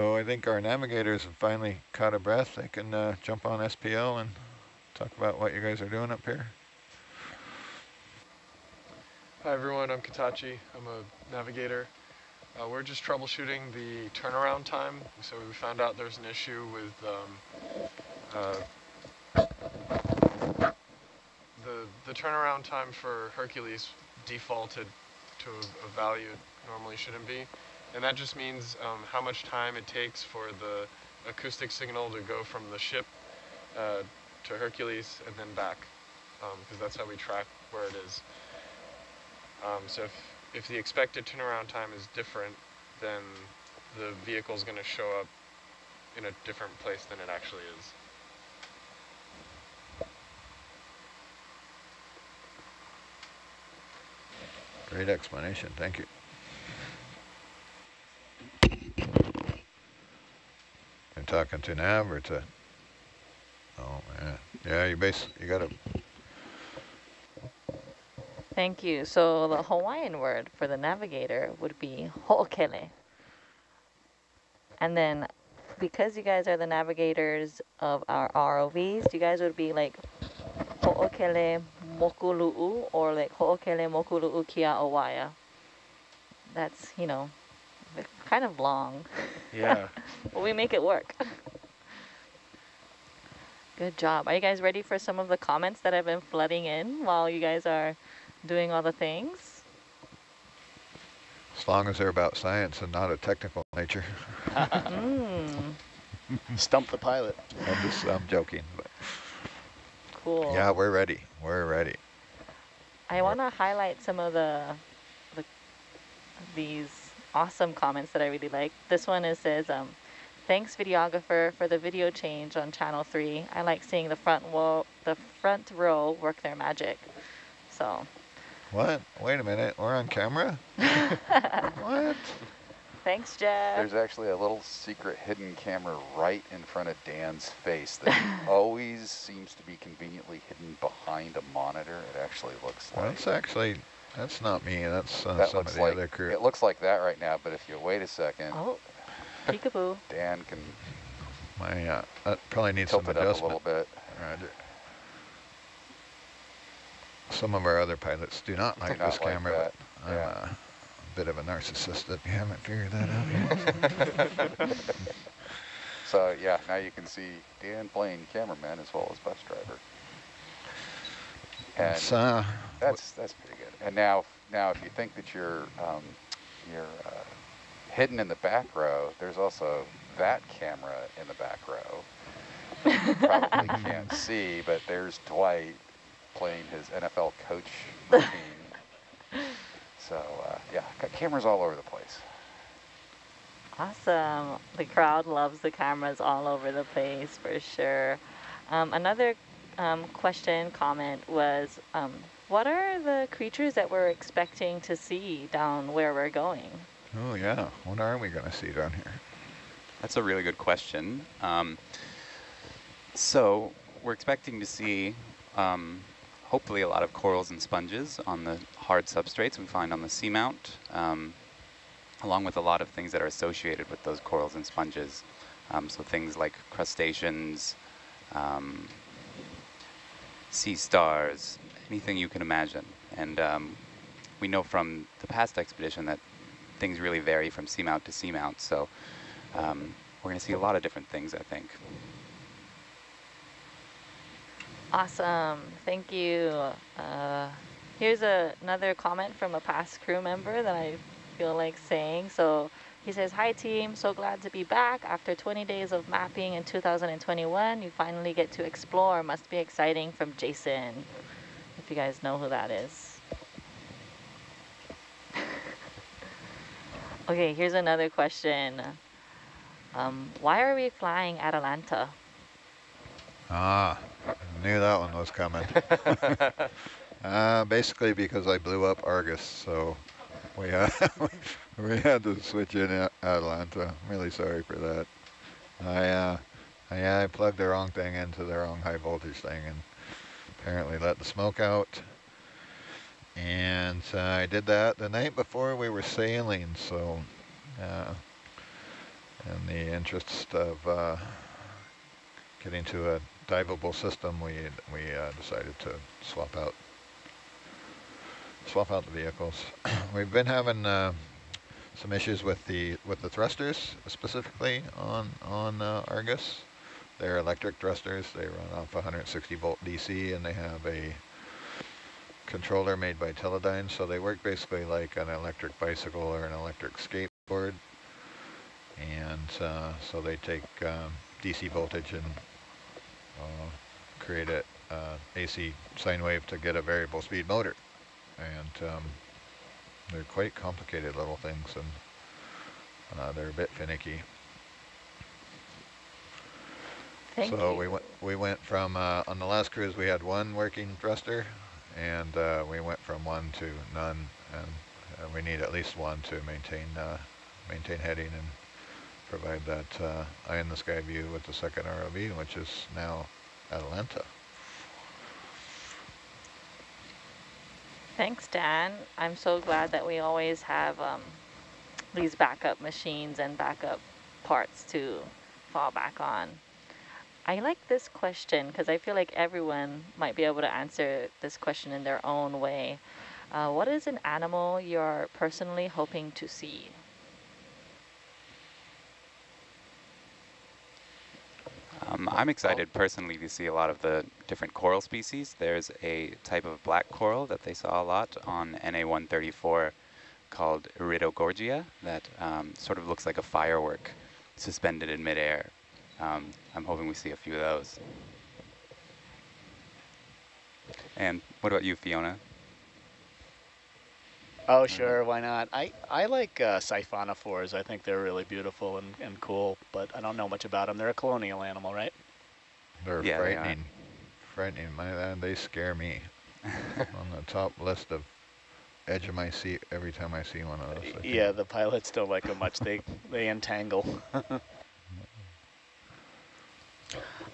So I think our navigators have finally caught a breath. They can uh, jump on SPL and talk about what you guys are doing up here.
Hi everyone, I'm Katachi. I'm a navigator. Uh, we're just troubleshooting the turnaround time. So we found out there's an issue with um, uh, the, the turnaround time for Hercules defaulted to a, a value it normally shouldn't be. And that just means um, how much time it takes for the acoustic signal to go from the ship uh, to Hercules and then back, because um, that's how we track where it is. Um, so if, if the expected turnaround time is different, then the vehicle is going to show up in a different place than it actually is.
Great explanation, thank you. You're talking to nav or to, oh man, yeah, you base, you gotta,
Thank you. So the Hawaiian word for the navigator would be ho'okele. And then because you guys are the navigators of our ROVs, you guys would be like ho'okele mokulu'u or like ho'okele mokulu'u kia owaya. That's, you know, kind of long.
Yeah. *laughs*
but we make it work. Good job. Are you guys ready for some of the comments that have been flooding in while you guys are doing all the things?
as long as they're about science and not a technical nature.
mm, *laughs*
Stump the pilot.
I'm just, I'm joking, but
cool.
yeah, we're ready. We're ready.
I want to highlight some of the, the these awesome comments that I really like. This one is says, um, "Thanks, videographer, for the video change on channel three. I like seeing the front wall, the front row work their magic." So,
What? Wait a minute, we're on camera? *laughs* what?
thanks, Jeff.
There's actually a little secret hidden camera right in front of Dan's face that *laughs* always seems to be conveniently hidden behind a monitor. It actually looks like
That's actually, that's not me, that's uh,
that
some of
looks
the
like
other crew.
it looks like that right now. But if you wait a second,
oh, peekaboo. *laughs*
Dan can
My, uh, that probably needs
tilt
some
it up a little bit.
Roger. Some of our other pilots do not like *laughs*
Do not
this
like
camera,
that,
but I'm
yeah.
a bit of a narcissist if you haven't figured that out yet. *laughs*
So yeah, now you can see Dan playing cameraman as well as bus driver. And
It's, uh,
that's that's pretty good. And now now if you think that you're um, you're uh, hidden in the back row, there's also that camera in the back row. You probably *laughs* can't see, but there's Dwight playing his NFL coach *laughs* routine. So uh, yeah, got cameras all over the place.
Awesome. The crowd loves the cameras all over the place for sure. Um, another um, question, comment was, um, what are the creatures that we're expecting to see down where we're going?
oh yeah, what are we gonna see down here?
That's a really good question. Um, so we're expecting to see um, hopefully a lot of corals and sponges on the hard substrates we find on the seamount, um, along with a lot of things that are associated with those corals and sponges. Um, so things like crustaceans, um, sea stars, anything you can imagine. And um, we know from the past expedition that things really vary from seamount to seamount. So um, we're going to see a lot of different things, I think.
Awesome. Thank you. Uh, here's a, another comment from a past crew member that I feel like saying. So he says, Hi team, so glad to be back. After 20 days of mapping in 2021, you finally get to explore. Must be exciting from Jason. If you guys know who that is. *laughs* okay, here's another question. Um, why are we flying Atalanta?
Ah, Knew that one was coming. *laughs* *laughs* uh, basically because I blew up Argus, so we had, *laughs* we had to switch in at Atalanta. I'm really sorry for that. I, uh, I, I plugged the wrong thing into the wrong high voltage thing and apparently let the smoke out. And uh, I did that the night before we were sailing, so uh, in the interest of uh, getting to a diveable system, we we uh, decided to swap out swap out the vehicles. *coughs* We've been having uh, some issues with the with the thrusters specifically on on uh, Argus. They're electric thrusters. They run off 160 volt DC, and they have a controller made by Teledyne, so they work basically like an electric bicycle or an electric skateboard. And uh, so they take um, DC voltage and uh, create a uh, AC sine wave to get a variable speed motor. And um, they're quite complicated little things and uh, they're a bit finicky.
Thank
so
you.
we went we went from uh, on the last cruise we had one working thruster and uh, we went from one to none and uh, we need at least one to maintain uh, maintain heading and provide that uh, eye in the sky view with the second ROV which is now Atalanta.
Thanks, Dan. I'm so glad that we always have um, these backup machines and backup parts to fall back on. I like this question because I feel like everyone might be able to answer this question in their own way. Uh, what is an animal you're personally hoping to see?
Um, I'm excited personally to see a lot of the different coral species. There's a type of black coral that they saw a lot on NA-134 called Iridogorgia that um, sort of looks like a firework suspended in midair. Um, I'm hoping we see a few of those. And what about you, Fiona?
Oh, sure, why not? I, I like uh, siphonophores. I think they're really beautiful and, and cool, but I don't know much about them. They're a colonial animal, right?
They're
Yeah, they
frightening. frightening. My, uh, they scare me. *laughs* on the top list of edge of my seat every time I see one of those. I think.
Yeah, the pilots don't like them much. They, they entangle. *laughs*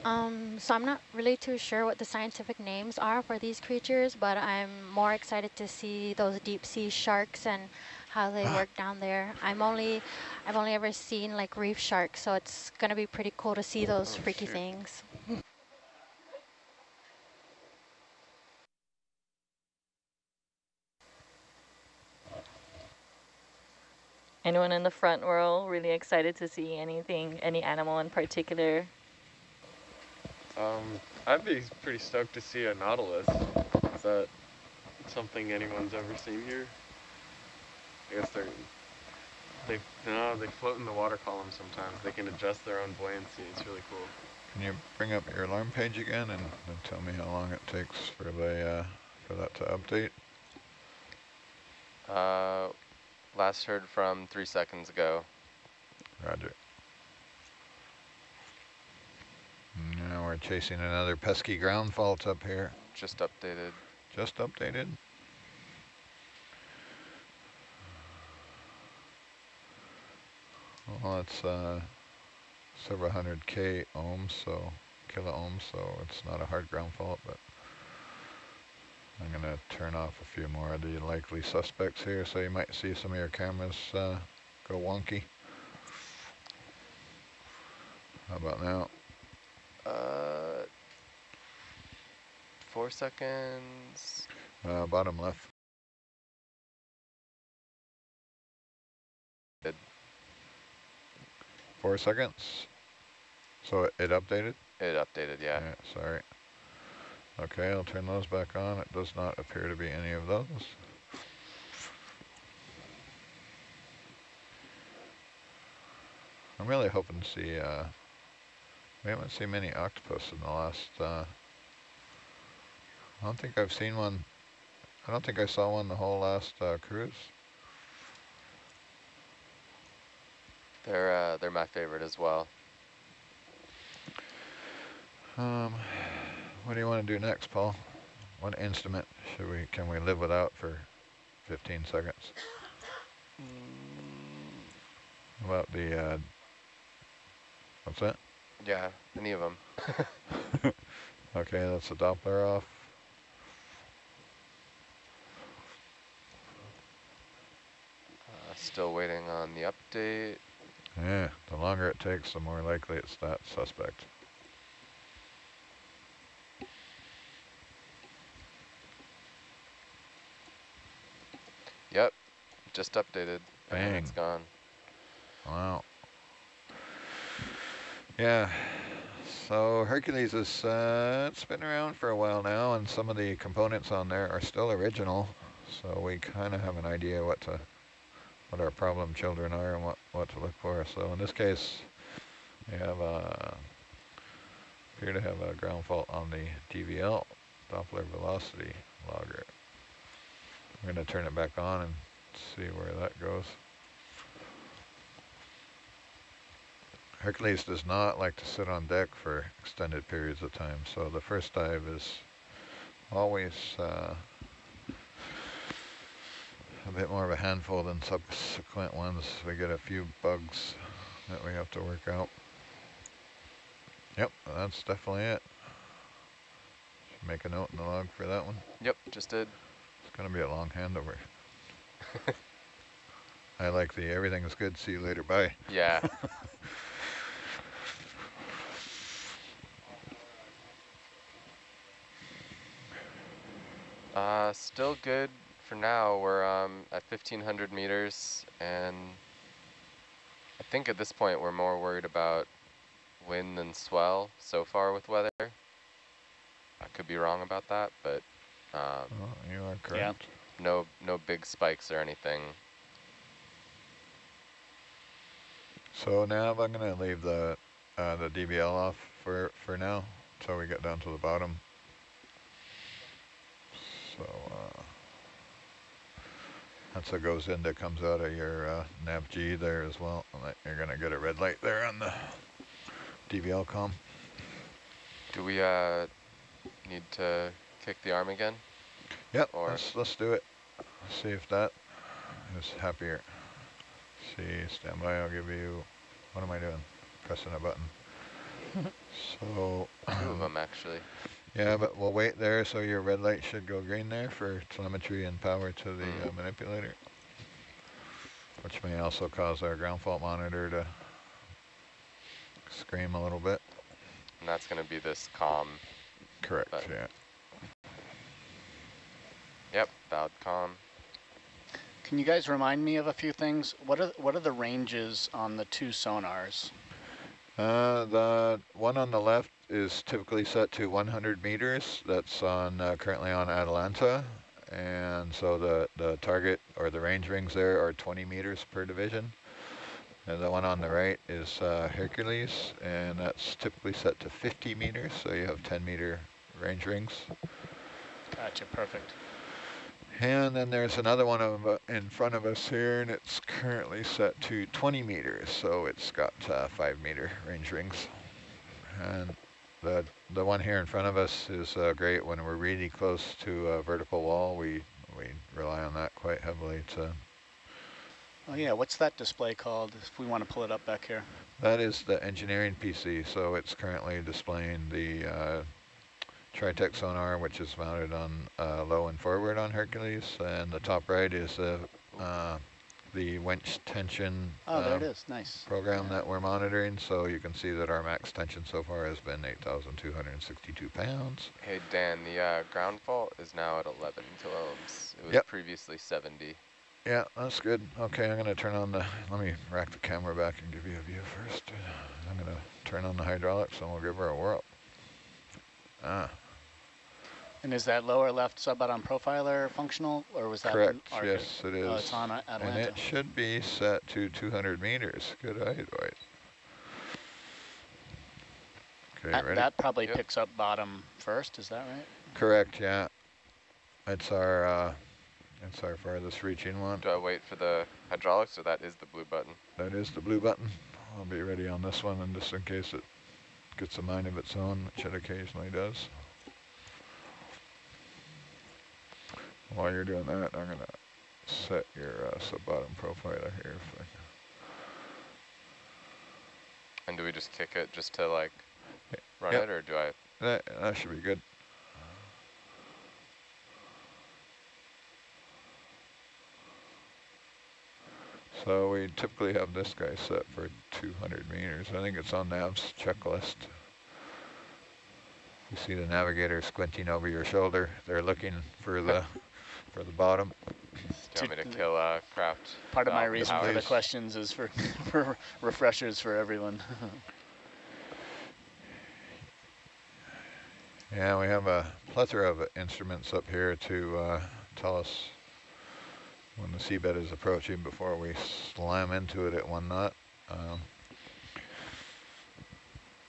Um, so I'm not really too sure what the scientific names are for these creatures, but I'm more excited to see those deep sea sharks and how they work down there. I'm only, I've only ever seen like reef sharks, so it's gonna be pretty cool to see those
Oh,
freaky
shoot.
things.
Anyone in the front row really excited to see anything, any animal in particular?
Um, I'd be pretty stoked to see a nautilus. Is that something anyone's ever seen here? I guess they're they no they float in the water column sometimes. They can adjust their own buoyancy. It's really cool.
Can you bring up your alarm page again and, and tell me how long it takes for the uh, for that to update?
Uh, last heard from three seconds ago.
Roger. Now we're chasing another pesky ground fault up here.
Just updated.
Just updated. Well, it's uh, several hundred K ohms, so kilo ohms, so it's not a hard ground fault, but I'm gonna turn off a few more of the likely suspects here, so you might see some of your cameras uh, go wonky. How about now?
Uh, four seconds.
Uh, bottom left.
Good.
Four seconds. So it, it updated?
It updated, yeah.
Yeah, sorry. Okay, I'll turn those back on. It does not appear to be any of those. I'm really hoping to see, uh, we haven't seen many octopus in the last, uh, I don't think I've seen one, I don't think I saw one the whole last uh, cruise.
They're uh, they're my favorite as well.
Um, what do you want to do next, Paul? What instrument should we, can we live without for 15 seconds? About the, uh, what's that?
Yeah, any of them. *laughs*
Okay, that's the Doppler off.
Uh, still waiting on the update.
Yeah, the longer it takes, the more likely it's that suspect.
Yep, just updated. and
Bang.
It's gone.
Wow. Yeah, so Hercules is, uh, it's been around for a while now and some of the components on there are still original. So we kind of have an idea what to, what our problem children are and what, what to look for. So in this case, we have a, appear to have a ground fault on the DVL, Doppler velocity logger. I'm gonna turn it back on and see where that goes. Hercules does not like to sit on deck for extended periods of time, so the first dive is always uh, a bit more of a handful than subsequent ones. We get a few bugs that we have to work out. Yep, that's definitely it. Should make a note in the log for that one.
Yep, just did.
It's gonna be a long handover. *laughs* I like the everything is good, see you later, bye.
Yeah. *laughs* Uh, still good for now. We're um, at 1,500 meters, and I think at this point we're more worried about wind than swell so far with weather. I could be wrong about that, but um,
Oh, you are correct. Yeah.
no no big spikes or anything.
So now I'm gonna leave the uh, the DVL off for for now until we get down to the bottom. So uh, that's what goes into comes out of your uh, nav G there as well. You're gonna get a red light there on the DVL com.
Do we uh, need to kick the arm again?
Yep,
Or-
let's let's do it. See if that is happier. See, stand by. I'll give you. What am I doing? Pressing a button. *laughs* so.
Two of them actually.
Yeah, but we'll wait there. So your red light should go green there for telemetry and power to the uh, manipulator, which may also cause our ground fault monitor to scream a little bit.
And that's going to be this calm.
Correct.
But-
yeah.
Yep, bowed calm.
Can you guys remind me of a few things? What are what are the ranges on the two sonars?
Uh, the one on the left is typically set to 100 meters. That's on uh, currently on Atalanta. And so the, the target or the range rings there are 20 meters per division. And the one on the right is uh, Hercules, and that's typically set to 50 meters. So you have 10 meter range rings.
Gotcha, perfect.
And then there's another one of, uh, in front of us here, and it's currently set to 20 meters, so it's got uh, five meter range rings. And the the one here in front of us is uh, great when we're really close to a vertical wall. We we rely on that quite heavily to.
Oh yeah, what's that display called? If we want to pull it up back here.
That is the engineering PC, so it's currently displaying the uh, Tritech sonar, which is mounted on uh, low and forward on Hercules, and the top right is uh, uh, the winch tension
Oh, there
um,
it is. Nice.
program that we're monitoring. So you can see that our max tension so far has been 8,262 pounds.
Hey Dan, the uh, ground fault is now at 11 kiloohms. It was
Yep.
previously 70.
Yeah, that's good. Okay, I'm gonna turn on the, let me rack the camera back and give you a view first. I'm gonna turn on the hydraulics and we'll give her a whirl. Ah,
And is that lower left sub bottom profiler functional, or was that
correct, yes it is.
Oh, it's on uh,
And it should be set to 200 meters. Good eye, Dwight. Okay,
that,
ready?
that probably
Yep.
picks up bottom first. Is that right?
Correct, yeah. It's our, uh, it's our farthest reaching one.
Do I wait for the hydraulics or that is the blue button?
That is the blue button. I'll be ready on this one and just in case it gets a mind of its own, which it occasionally does. While you're doing that, I'm gonna set your uh, sub-bottom profiler here. If I
And do we just kick it just to like run
Yep.
it, or do I?
That, that should be good. So we typically have this guy set for 200 meters. I think it's on NAV's checklist. You see the navigator squinting over your shoulder. They're looking for the *laughs* for the bottom.
Do you want me to kill uh, Kraft?
Part of my
valve
reason for the questions is for, *laughs* for refreshers for everyone. *laughs*
Yeah, we have a plethora of instruments up here to uh, tell us when the seabed is approaching before we slam into it at one knot. Um,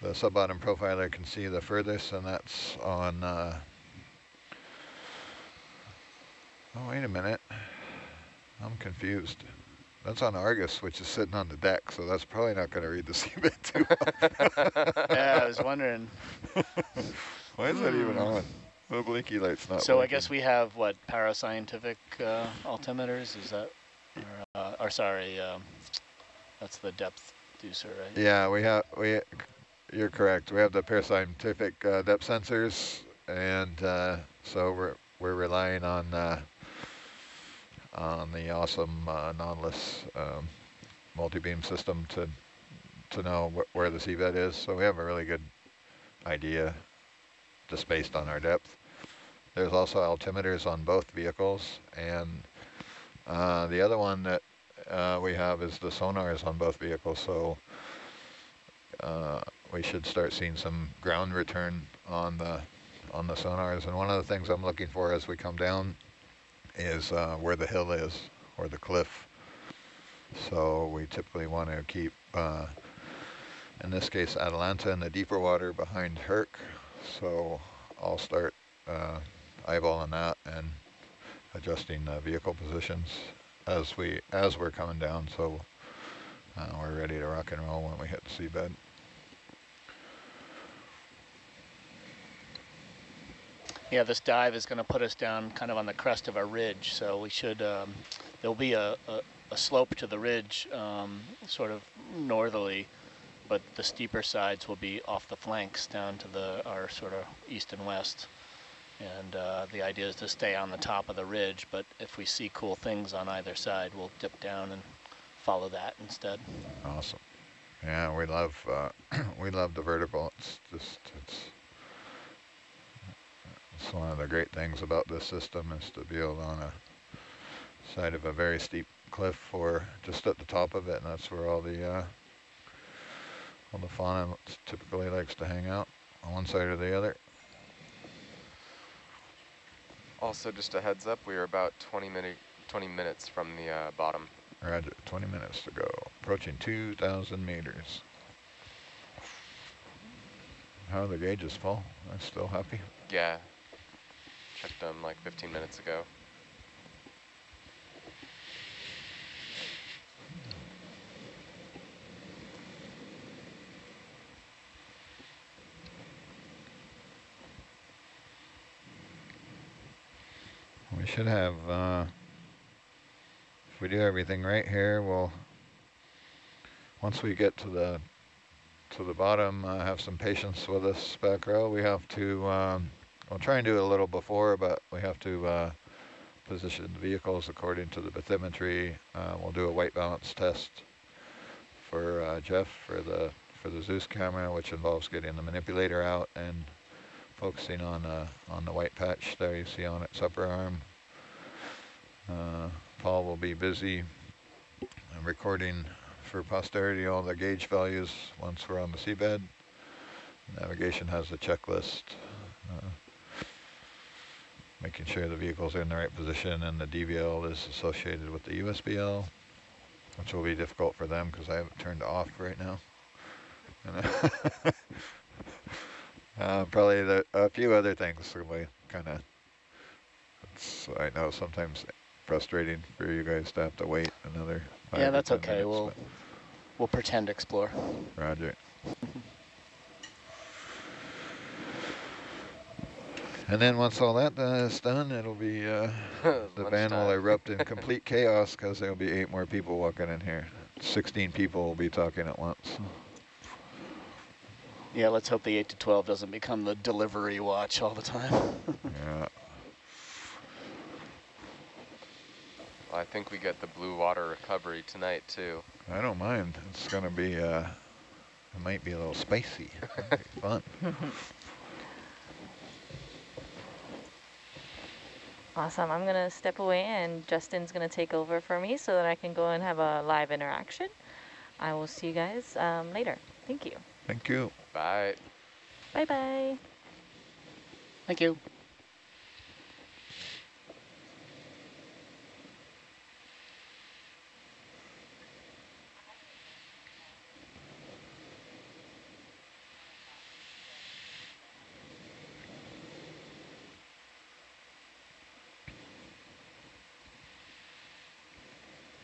the sub-bottom profiler can see the furthest, and that's on... Uh, oh, wait a minute. I'm confused. That's on Argus, which is sitting on the deck, so that's probably not going to read the *laughs* seabed too well. *laughs*
yeah, I was wondering. *laughs*
Why is that even on? The blinky light's not
so I guess we have what Paroscientific uh, altimeters? Is that, or, uh, or sorry, um, that's the depth deucer, right?
Yeah, we have we. You're correct. We have the Paroscientific uh, depth sensors, and uh, so we're we're relying on uh, on the awesome uh, Nautilus um, multi-beam system to to know wh where the seabed is. So we have a really good idea, just based on our depth. There's also altimeters on both vehicles, and uh, the other one that uh, we have is the sonars on both vehicles. So uh, we should start seeing some ground return on the on the sonars. And one of the things I'm looking for as we come down is uh, where the hill is or the cliff. So we typically want to keep, uh, in this case, Atalanta in the deeper water behind Herc. So I'll start uh, eyeballing that and adjusting uh, vehicle positions as we as we're coming down. So uh, we're ready to rock and roll when we hit the seabed.
Yeah, this dive is going to put us down kind of on the crest of a ridge, so we should, um, there'll be a, a, a slope to the ridge, um, sort of northerly, but the steeper sides will be off the flanks down to the our sort of east and west. And uh, the idea is to stay on the top of the ridge, but if we see cool things on either side, we'll dip down and follow that instead.
Awesome. Yeah, we love uh, *clears throat* we love the vertical. It's just it's it's one of the great things about this system is to be able on a side of a very steep cliff or just at the top of it, and that's where all the uh, all the fauna typically likes to hang out on one side or the other.
Also, just a heads up, we are about 20 minute 20 minutes from the uh, bottom.
Roger, 20 minutes to go. Approaching 2,000 meters. How are the gauges full? I'm still happy.
Yeah, checked them like 15 minutes ago.
We should have, uh, if we do everything right here, we'll, once we get to the to the bottom, uh, have some patience with us back row. We have to, um, we'll try and do it a little before, but we have to uh, position the vehicles according to the bathymetry. Uh, we'll do a white balance test for uh, Jeff for the for the Zeus camera, which involves getting the manipulator out and focusing on uh, on the white patch there you see on its upper arm. Uh, Paul will be busy recording for posterity all the gauge values once we're on the seabed. Navigation has a checklist, making sure the vehicle's are in the right position and the DVL is associated with the USBL, which will be difficult for them because I have it turned off right now. And, *laughs* uh, probably the, a few other things we kind of, I know sometimes frustrating for you guys to have to wait another five
yeah, that's okay.
minutes,
We'll we'll pretend explore.
Roger. *laughs* And then once all that uh, is done, it'll be, uh, *laughs* the van will erupt in complete chaos because there'll be eight more people walking in here. 16 people will be talking at once.
Yeah, let's hope the 8 to 12 doesn't become the delivery watch all the time. *laughs*
Yeah.
Well, I think we get the blue water recovery tonight too.
I don't mind. It's going to be, uh, it might be a little spicy. It'll be fun. *laughs*
Awesome. I'm going to step away and Justin's going to take over for me so that I can go and have a live interaction. I will see you guys um, later. Thank you.
Thank you.
Bye.
Bye-bye.
Thank you.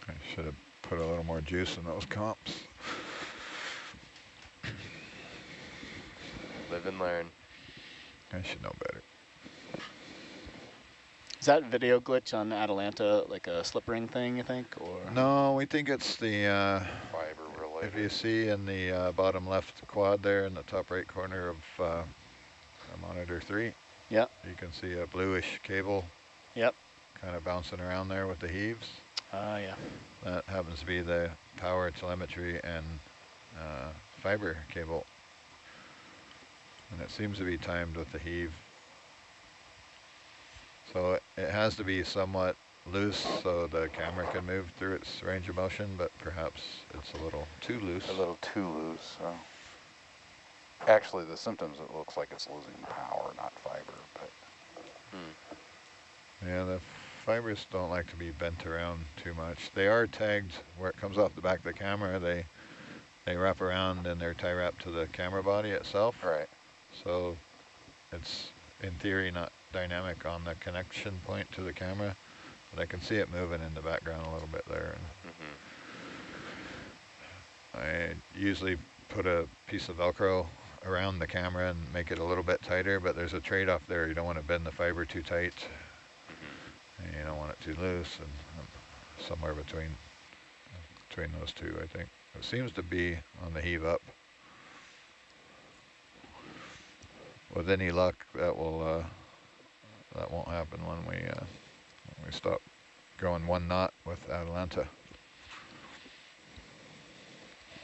I should have put a little more juice in those comps.
Live and learn.
I should know better.
Is that video glitch on Atalanta like a slip ring thing, you think? or
No, we think it's the, uh,
Fiber
if you see in the uh, bottom left quad there in the top right corner of uh, monitor three,
Yep.
you can see a bluish cable
Yep.
kind of bouncing around there with the heaves.
Ah, yeah.
That happens to be the power telemetry and uh, fiber cable. And it seems to be timed with the heave. So it- it has to be somewhat loose so the camera can move through its range of motion, but perhaps it's a little too loose.
A little too loose, so. Actually, the symptoms, it looks like it's losing power, not fiber, but
Yeah, the fibers don't like to be bent around too much. They are tagged where it comes off the back of the camera. They they wrap around and they're tie wrapped to the camera body itself.
right.
So it's in theory not dynamic on the connection point to the camera, but I can see it moving in the background a little bit there.
hmm
I usually put a piece of Velcro around the camera and make it a little bit tighter, but there's a trade-off there. You don't want to bend the fiber too tight, and you don't want it too loose, and um, somewhere between between those two, I think. It seems to be on the heave up. With any luck, that will uh, that won't happen when we uh, when we stop going one knot with Atalanta.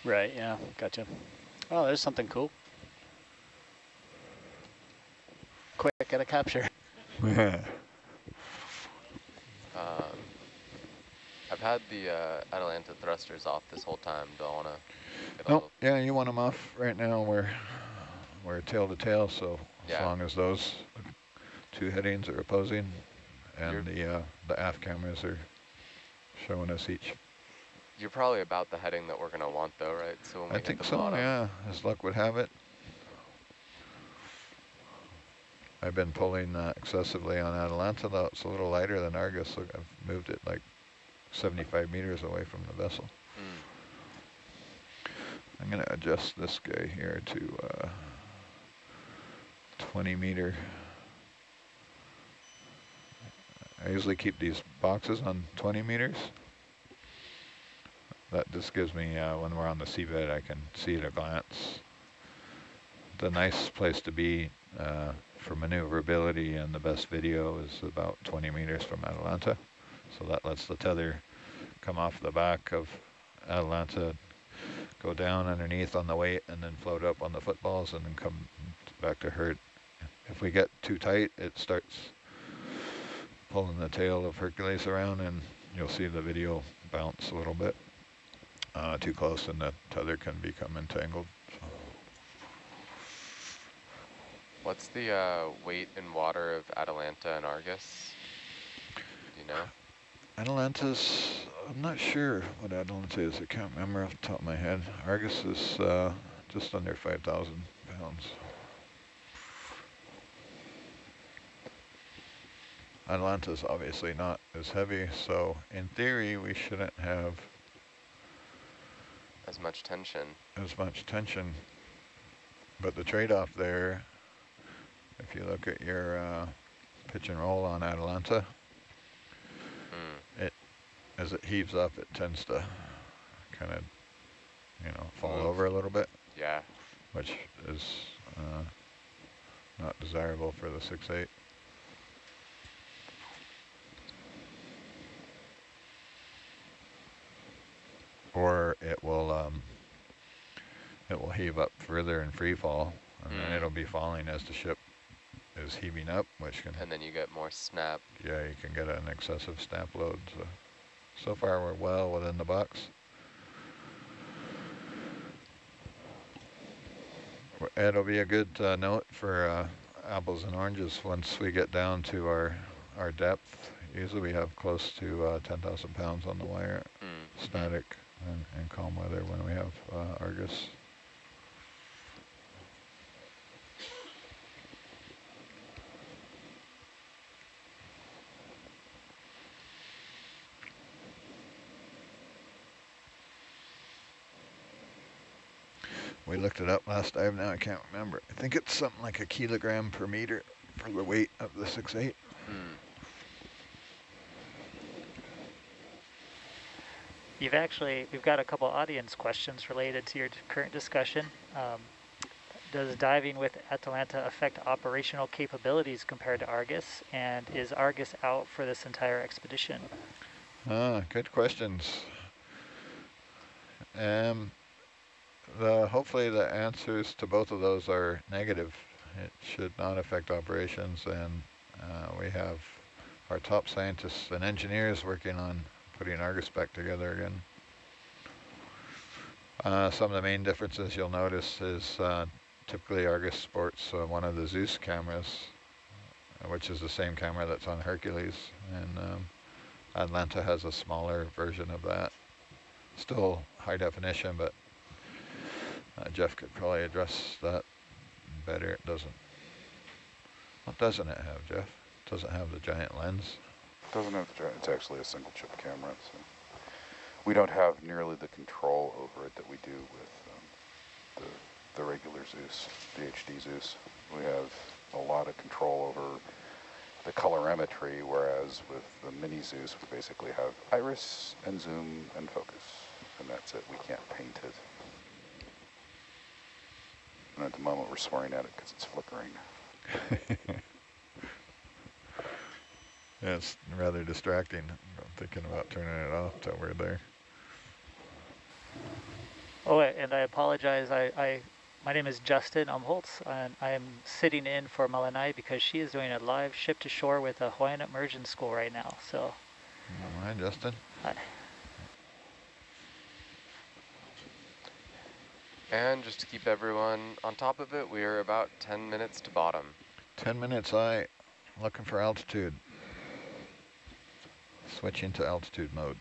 Right, yeah, gotcha. Oh, there's something cool. Quick, get a capture. *laughs* *laughs*
Um, I've had the uh, Atalanta thrusters off this whole time. Do I want to get a
No, yeah, you want them off right now. We're we're tail to tail, so as
Yeah.
long as those two headings are opposing, and
You're-
the uh, the aft cameras are showing us each.
You're probably about the heading that we're gonna want, though, right? So
I think so.
bottom,
Yeah, as luck would have it. I've been pulling uh, excessively on Atalanta, though it's a little lighter than Argus. So I've moved it like 75 meters away from the vessel.
Mm.
I'm going to adjust this guy here to uh, 20 meter. I usually keep these boxes on 20 meters. That just gives me, uh, when we're on the seabed, I can see at a glance. The nice place to be uh, for maneuverability and the best video is about 20 meters from Atalanta. So that lets the tether come off the back of Atalanta, go down underneath on the weight, and then float up on the footballs and then come back to Herc. If we get too tight, it starts pulling the tail of Hercules around and you'll see the video bounce a little bit. Uh, too close and the tether can become entangled.
What's the uh, weight and water of Atalanta and Argus? Do you know?
Atalanta's, I'm not sure what Atalanta is. I can't remember off the top of my head. Argus is uh, just under 5,000 pounds. Atalanta's obviously not as heavy, so in theory we shouldn't have
As much tension.
as much tension. But the trade-off there If you look at your uh, pitch and roll on Atalanta, as it heaves up, it tends to kind of, you know, fall
Move.
over a little bit,
Yeah.
which is uh, not desirable for the 6.8. Or it will um, it will heave up further in free fall, and then
Mm.
it'll be falling as the ship is heaving up, which can
And then you get more snap.
yeah, you can get an excessive snap load. So, so far we're well within the box. It'll be a good uh, note for uh, apples and oranges once we get down to our our depth. Usually we have close to uh, 10,000 pounds on the wire,
Mm.
static and, and calm weather when we have uh, Argus. We looked it up last time, now I can't remember. I think it's something like a kilogram per meter for the weight of the 6.8.
Mm.
You've actually, we've got a couple audience questions related to your current discussion. Um, does diving with Atalanta affect operational capabilities compared to Argus? And is Argus out for this entire expedition?
Ah, good questions. Um, the hopefully the answers to both of those are negative. It should not affect operations, and uh, we have our top scientists and engineers working on putting Argus back together again. Uh, some of the main differences you'll notice is uh, typically Argus sports uh, one of the Zeus cameras, uh, which is the same camera that's on Hercules, and um, Atalanta has a smaller version of that. Still high definition, but uh, Jeff could probably address that better. It doesn't. What doesn't it have, Jeff? It doesn't have the giant lens.
Doesn't have the giant, it's actually a single chip camera, so we don't have nearly the control over it that we do with um, the, the regular Zeus, the HD Zeus. We have a lot of control over the colorimetry, whereas with the mini Zeus, we basically have iris and zoom and focus, and that's it. We can't paint it. And at the moment, we're swearing at it because it's flickering. *laughs*
Yeah, it's rather distracting. I'm thinking about turning it off till we're there.
Oh, and I apologize. I, I, my name is Justin Umholtz, and I am sitting in for Melanai because she is doing a live ship to shore with a Hawaiian Immersion School right now. So,
Hi, Justin.
hi.
And just to keep everyone on top of it, we are about 10 minutes to bottom.
10 minutes, I looking for altitude. Switch into altitude mode.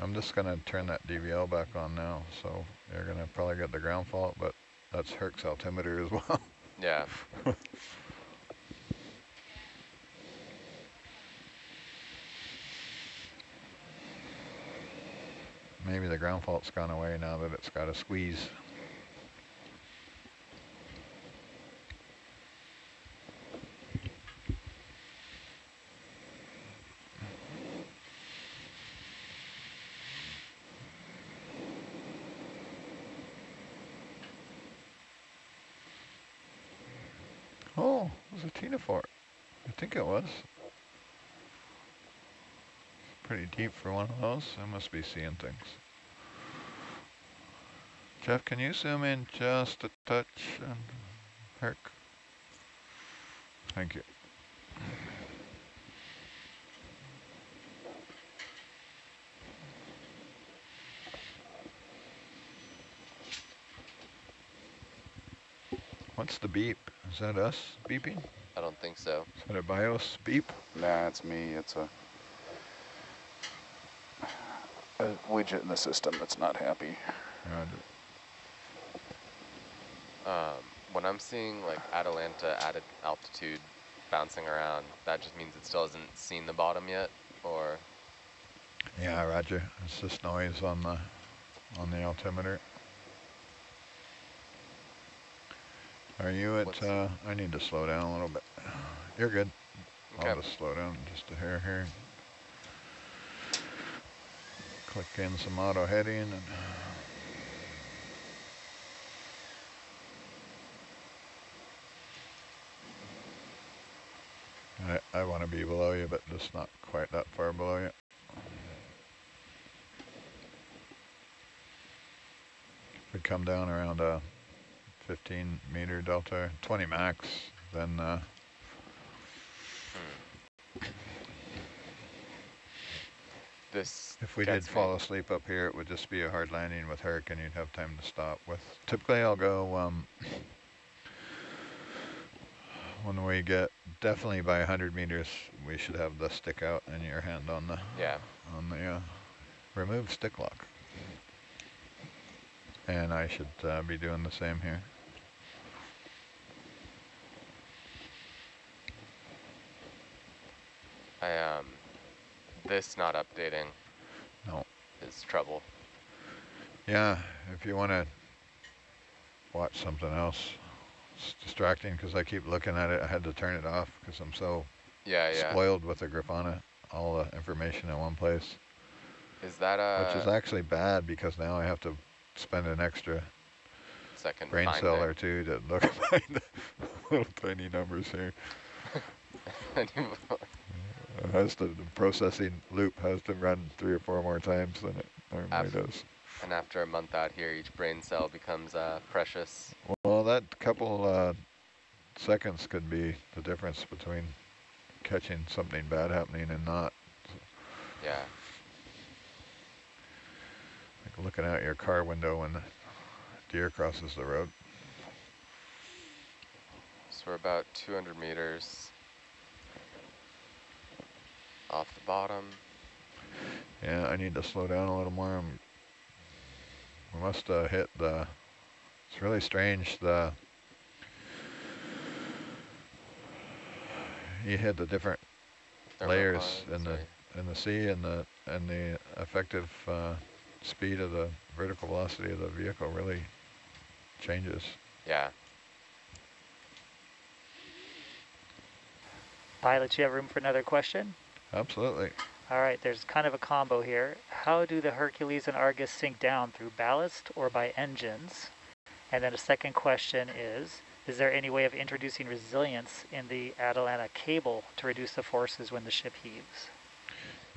I'm just going to turn that DVL back on now, so you're going to probably get the ground fault, but that's Herc's altimeter as well.
Yeah. *laughs*
Maybe the ground fault's gone away now that it's got a squeeze. Oh, it was a ctenophore. I think it was. Pretty deep for one of those. I must be seeing things. Jeff, can you zoom in just a touch and Herc? Thank you. What's the beep? Is that us beeping?
I don't think so.
Is that a BIOS beep?
Nah, it's me. It's a, a widget in the system that's not happy.
Um, when I'm seeing like Atalanta at altitude bouncing around, that just means it still hasn't seen the bottom yet, or
Yeah, roger. It's just noise on the on the altimeter. Are you at, uh, I need to slow down a little bit. You're good.
Okay.
I'll just slow down just a hair here. Click in some auto heading and I, I want to be below you, but just not quite that far below you. If we come down around a 15 meter delta, 20 max, then uh,
This
if we did fall asleep up here, it would just be a hard landing with Hurricane. you'd have time to stop with. Typically I'll go um, when we get definitely by 100 meters, we should have the stick out and your hand on the
Yeah.
on the uh, remove stick lock. And I should uh, be doing the same here.
I um, this not updating.
No.
It's trouble.
Yeah, if you want to watch something else, it's distracting because I keep looking at it. I had to turn it off because I'm so
Yeah, yeah.
spoiled with the Grafana, all the information in one place.
Is that a
Which is actually bad because now I have to spend an extra
second
brain cell or two to look *laughs* at the little tiny numbers here. *laughs* *laughs* It has to, the processing loop has to run three or four more times than it normally
Af-
does.
And after a month out here, each brain cell becomes uh, precious.
Well, that couple uh, seconds could be the difference between catching something bad happening and not.
Yeah.
Like looking out your car window when the deer crosses the road.
So we're about 200 meters off the bottom.
Yeah, I need to slow down a little more. I'm, we must uh, hit the, it's really strange, the, you hit the different layers
Thermoclines,
in the
right.
in the sea and the and the effective uh, speed of the vertical velocity of the vehicle really changes.
Yeah.
Pilot, you have room for another question?
Absolutely.
All right, there's kind of a combo here. How do the Hercules and Argus sink down through ballast or by engines? And then a second question is, is there any way of introducing resilience in the Atalanta cable to reduce the forces when the ship heaves?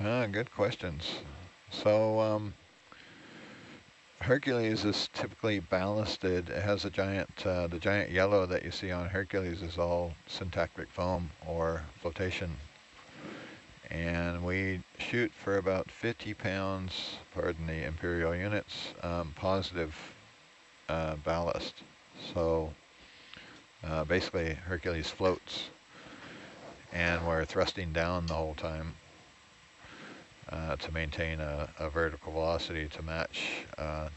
Ah, good questions. So um, Hercules is typically ballasted. It has a giant, uh, the giant yellow that you see on Hercules is all syntactic foam or flotation. And we shoot for about 50 pounds, pardon the imperial units, um, positive uh, ballast. So uh, basically Hercules floats and we're thrusting down the whole time uh, to maintain a, a, vertical velocity to match uh,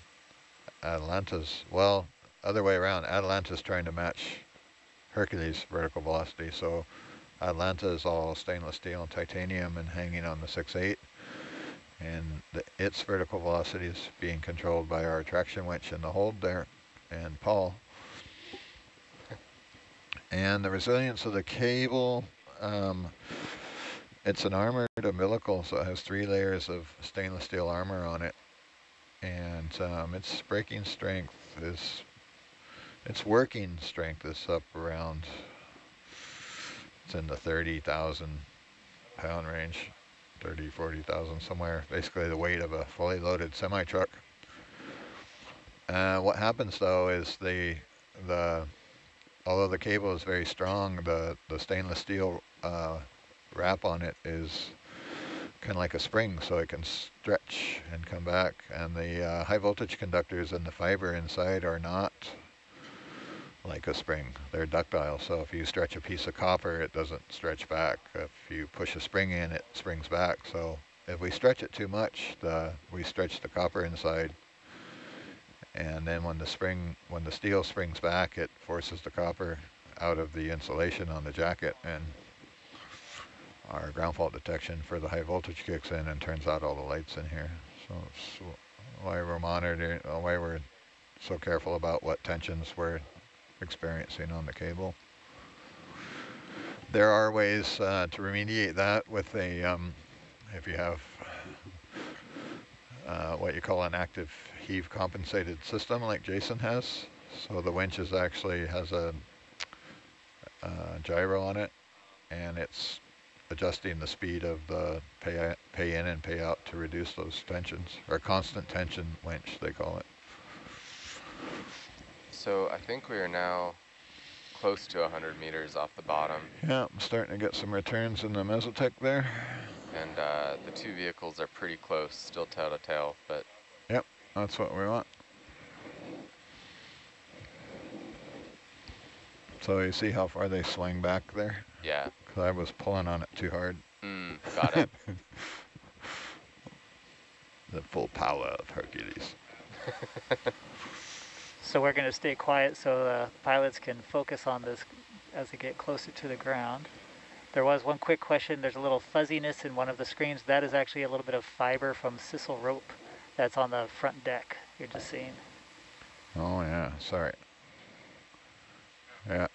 Atalanta's, well, other way around, Atalanta's trying to match Hercules' vertical velocity. So Atalanta is all stainless steel and titanium and hanging on the 6.8. And the, its vertical velocity is being controlled by our traction winch in the hold there and Paul. And the resilience of the cable, um, it's an armored umbilical, so it has three layers of stainless steel armor on it. And um, its breaking strength is, its working strength is up around, it's in the 30,000 pound range, 30, 40,000 somewhere, basically the weight of a fully loaded semi-truck. Uh, what happens though is the, the although the cable is very strong, the, the stainless steel uh, wrap on it is kind of like a spring, so it can stretch and come back. And the uh, high voltage conductors and the fiber inside are not like a spring. They're ductile, so if you stretch a piece of copper, it doesn't stretch back. If you push a spring in, it springs back. So if we stretch it too much, the, we stretch the copper inside. And then when the spring, when the steel springs back, it forces the copper out of the insulation on the jacket and our ground fault detection for the high voltage kicks in and turns out all the lights in here. So why we're monitoring, why we're so careful about what tensions we're experiencing on the cable. There are ways uh, to remediate that with a, um, if you have uh, what you call an active heave compensated system like Jason has. So the winch is actually has a, a gyro on it and it's adjusting the speed of the pay, pay in and pay out to reduce those tensions, or constant tension winch, they call it.
So I think we are now close to 100 meters off the bottom.
Yeah, I'm starting to get some returns in the mesotech there.
And uh, the two vehicles are pretty close, still tail to tail, but...
Yep, that's what we want. So you see how far they swing back there?
Yeah.
Because I was pulling on it too hard.
Mm, got it. *laughs*
the full power of Hercules. *laughs*
so we're going to stay quiet so the pilots can focus on this as they get closer to the ground. There was one quick question. There's a little fuzziness in one of the screens. That is actually a little bit of fiber from sisal rope that's on the front deck you're just seeing.
Oh, yeah. Sorry. Yeah.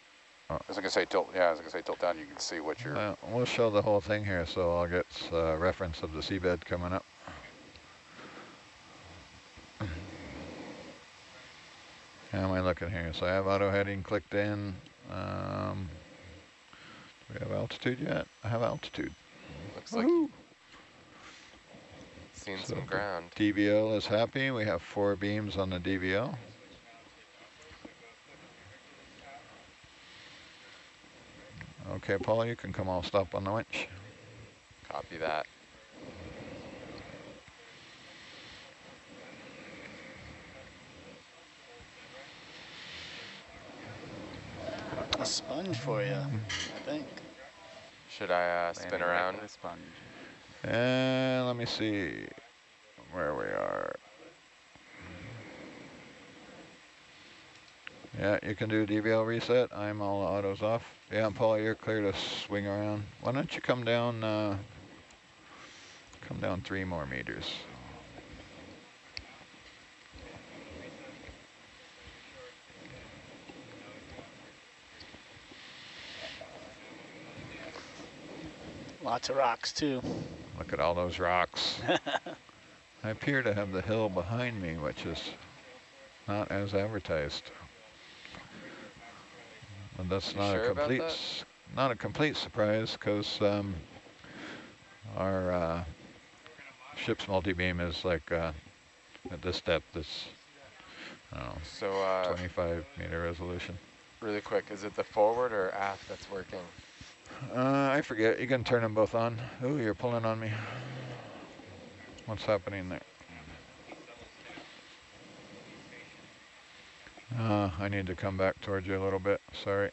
Oh. I was gonna say tilt. Yeah, I was gonna say tilt down. You can see what you're.
Uh, we'll show the whole thing here, so I'll get uh, reference of the seabed coming up. How am I looking here? So I have auto heading clicked in. Um, do we have altitude yet? I have altitude.
Looks like like seen so some ground.
DVL is happy. We have four beams on the DVL. Okay, Paul, you can come all stop on the winch.
Copy that.
A sponge for you, I think.
Should I uh, spin around?
The sponge.
And let me see where we are. Yeah, you can do DVL reset. I'm all autos off. Yeah, Paul, you're clear to swing around. Why don't you come down, uh, come down three more meters.
Lots of rocks too.
Look at all those rocks. *laughs* I appear to have the hill behind me, which is not as advertised. And that's not
sure
a complete, that? not a complete surprise because um, our uh, ship's multi-beam is like uh, at this depth, it's I don't know,
so, uh,
25 meter resolution.
Really quick, is it the forward or aft that's working?
Uh, I forget. You can turn them both on. Ooh, you're pulling on me. What's happening there? Uh, I need to come back towards you a little bit. Sorry.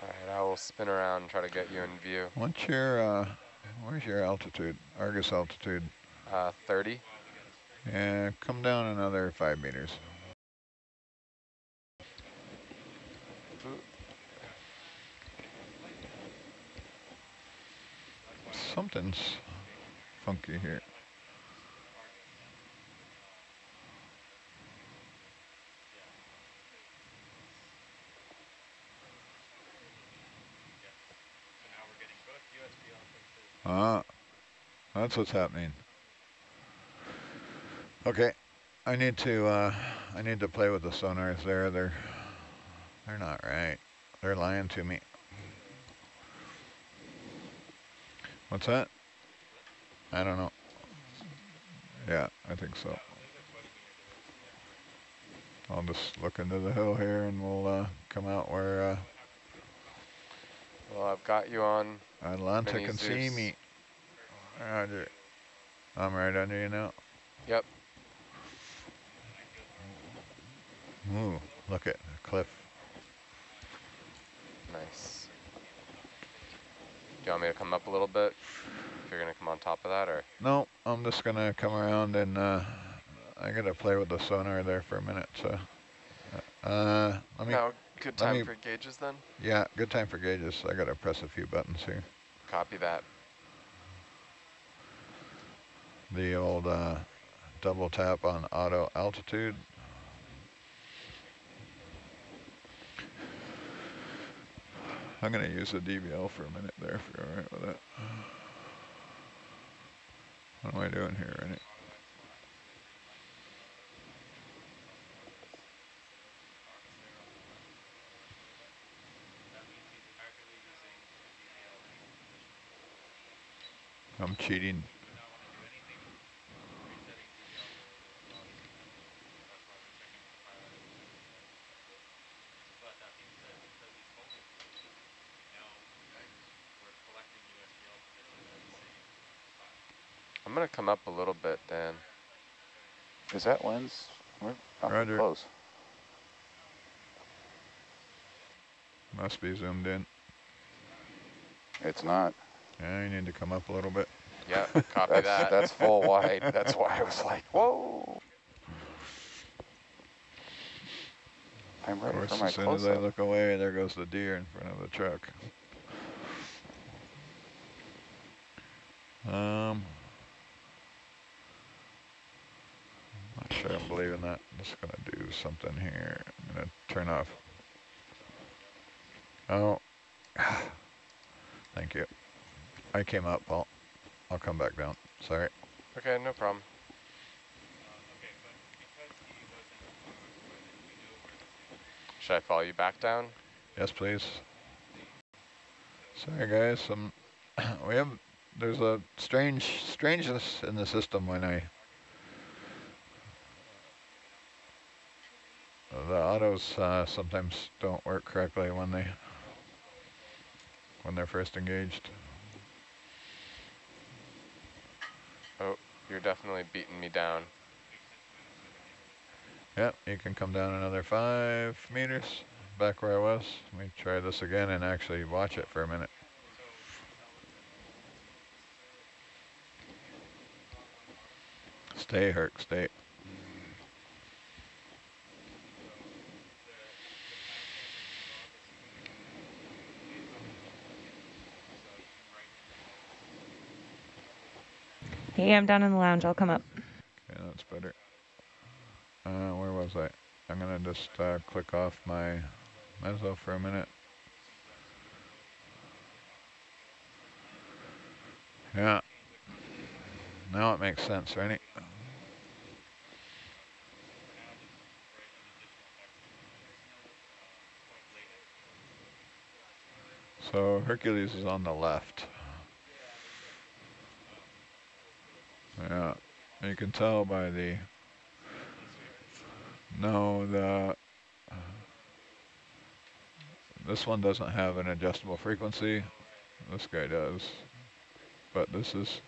All right, I will spin around and try to get you in view.
What's your, uh, where's your altitude? Argus altitude?
Uh, 30.
Yeah, come down another five meters. Something's funky here. Ah, that's what's happening. Okay, I need to uh, I need to play with the sonars there. They're they're not right. They're lying to me. What's that? I don't know. Yeah, I think so. I'll just look into the hill here and we'll uh, come out where... Uh,
well, I've got you on
Atalanta can see me. Roger. I'm right under you now.
Yep.
Ooh, look at the cliff.
Nice. Do you want me to come up a little bit? If you're going to come on top of that, or?
No, I'm just going to come around and uh, I got to play with the sonar there for a minute. So, uh, let me.
Now, good time me, for gauges then?
Yeah, good time for gauges. I got to press a few buttons here.
Copy that.
the old uh, double tap on auto altitude. I'm going to use the DVL for a minute there if you're all right with it. What am I doing here, Rennie? I'm cheating.
Come up a little bit, Dan.
Is that lens? We're
Roger.
close.
Must be zoomed in.
It's not.
Yeah, you need to come up a little bit.
Yeah, *laughs* copy
That's,
that.
that's full *laughs* wide. That's why I was like, whoa. I'm
Of
ready
course,
for my
as soon as I
close-up.
look away, there goes the deer in front of the truck. Um, not sure I'm believing that. I'm just gonna do something here. I'm gonna turn off. Oh, *sighs* thank you. I came up, Paul. I'll come back down. Sorry.
Okay, no problem. Should I follow you back down?
Yes, please. Sorry, guys. Um, Some *clears throat* we have there's a strange strangeness in the system when I the autos uh, sometimes don't work correctly when they when they're first engaged.
Oh, you're definitely beating me down.
Yep, you can come down another five meters back where I was. Let me try this again and actually watch it for a minute. Stay, Herc, stay.
Hey, I'm down in the lounge. I'll come up.
Okay, that's better. Uh, where was I? I'm gonna just uh, click off my meso for a minute. Yeah. Now it makes sense, right? So Hercules is on the left. Yeah, you can tell by the, no, the, this one doesn't have an adjustable frequency. This guy does, but this is,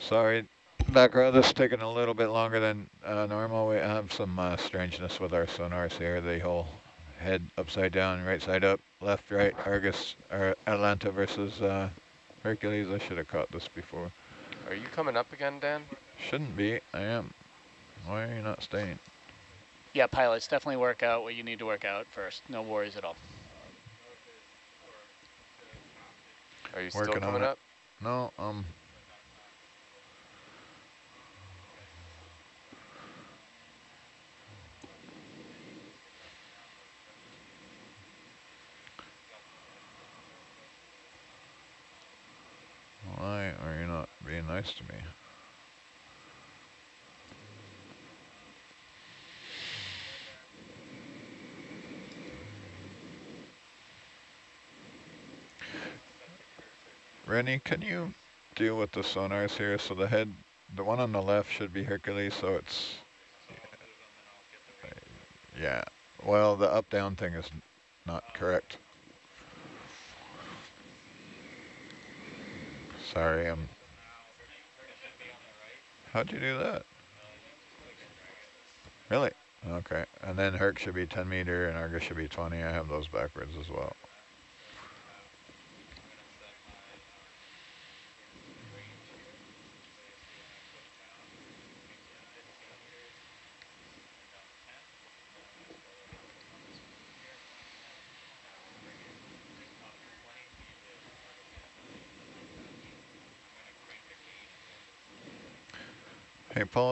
sorry, back row, this is taking a little bit longer than uh, normal. We have some uh, strangeness with our sonars here. The whole head upside down, right side up, left, right, Argus, or Atalanta versus uh, Hercules. I should have caught this before.
Are you coming up again, Dan?
Shouldn't be, I am. Why are you not staying?
Yeah, pilots, definitely work out what you need to work out first. No worries at all.
Are you still
Working on
coming up?
No, um. Why are you not to me? Rennie, can you deal with the sonars here? So the head, the one on the left should be Hercules, so it's, yeah. Well, the up-down thing is not correct. Sorry, I'm, how'd you do that? Really? Okay, and then Herc should be 10 meter and Argus should be 20. I have those backwards as well.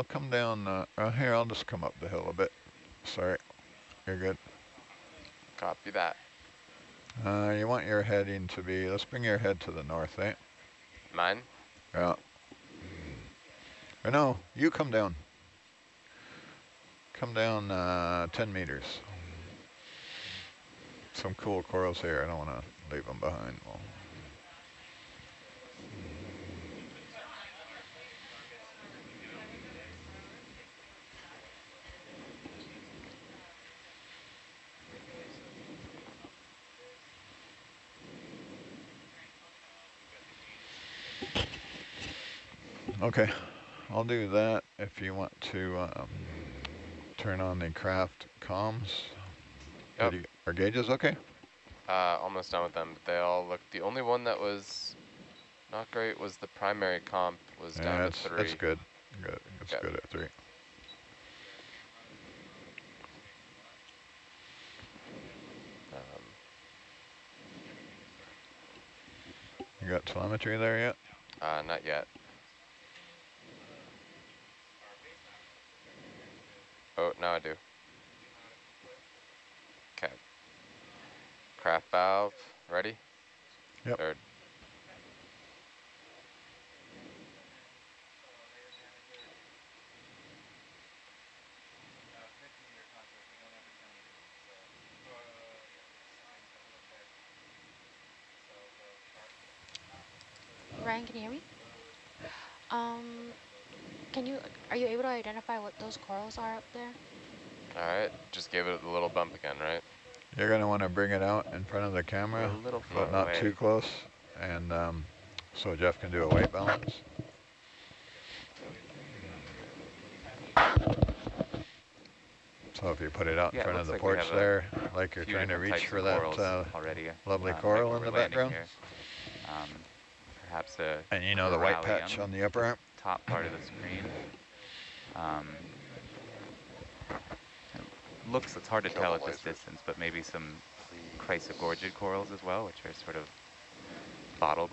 Come down. Uh, uh, here, I'll just come up the hill a bit. Sorry. You're good.
Copy that.
Uh, you want your heading to be, let's bring your head to the north, eh?
Mine?
Yeah. Or no, you come down. Come down uh, 10 meters. Some cool corals here. I don't want to leave them behind. Well, Okay, I'll do that if you want to um, turn on the Kraft comms.
Yep.
You, are gauges okay?
Uh, almost done with them. But they all look. The only one that was not great was the primary comp was
Yeah,
down to
that's,
three.
that's good. Good. It's
Okay.
good at three.
Um,
You got telemetry there yet?
uh, not yet. Oh, now I do. Okay. Kraft valve, ready?
Yep.
Third.
Ryan, can you hear me? Um, can you, are you able to identify what those corals are up there?
All right, just give it a little bump again, right?
You're going to want to bring it out in front of the camera,
A little
but not
away.
too close. And um, so Jeff can do a weight balance. So if you put it out in
Yeah, it
front of the
like
porch there, like you're trying to reach for that uh,
already,
lovely
um,
coral in the background.
Um, perhaps a
And you know the white patch on the upper arm?
top part of the screen. Um, it looks, it's hard to tell at this distance, but maybe some chrysogorgid corals as well, which are sort of bottle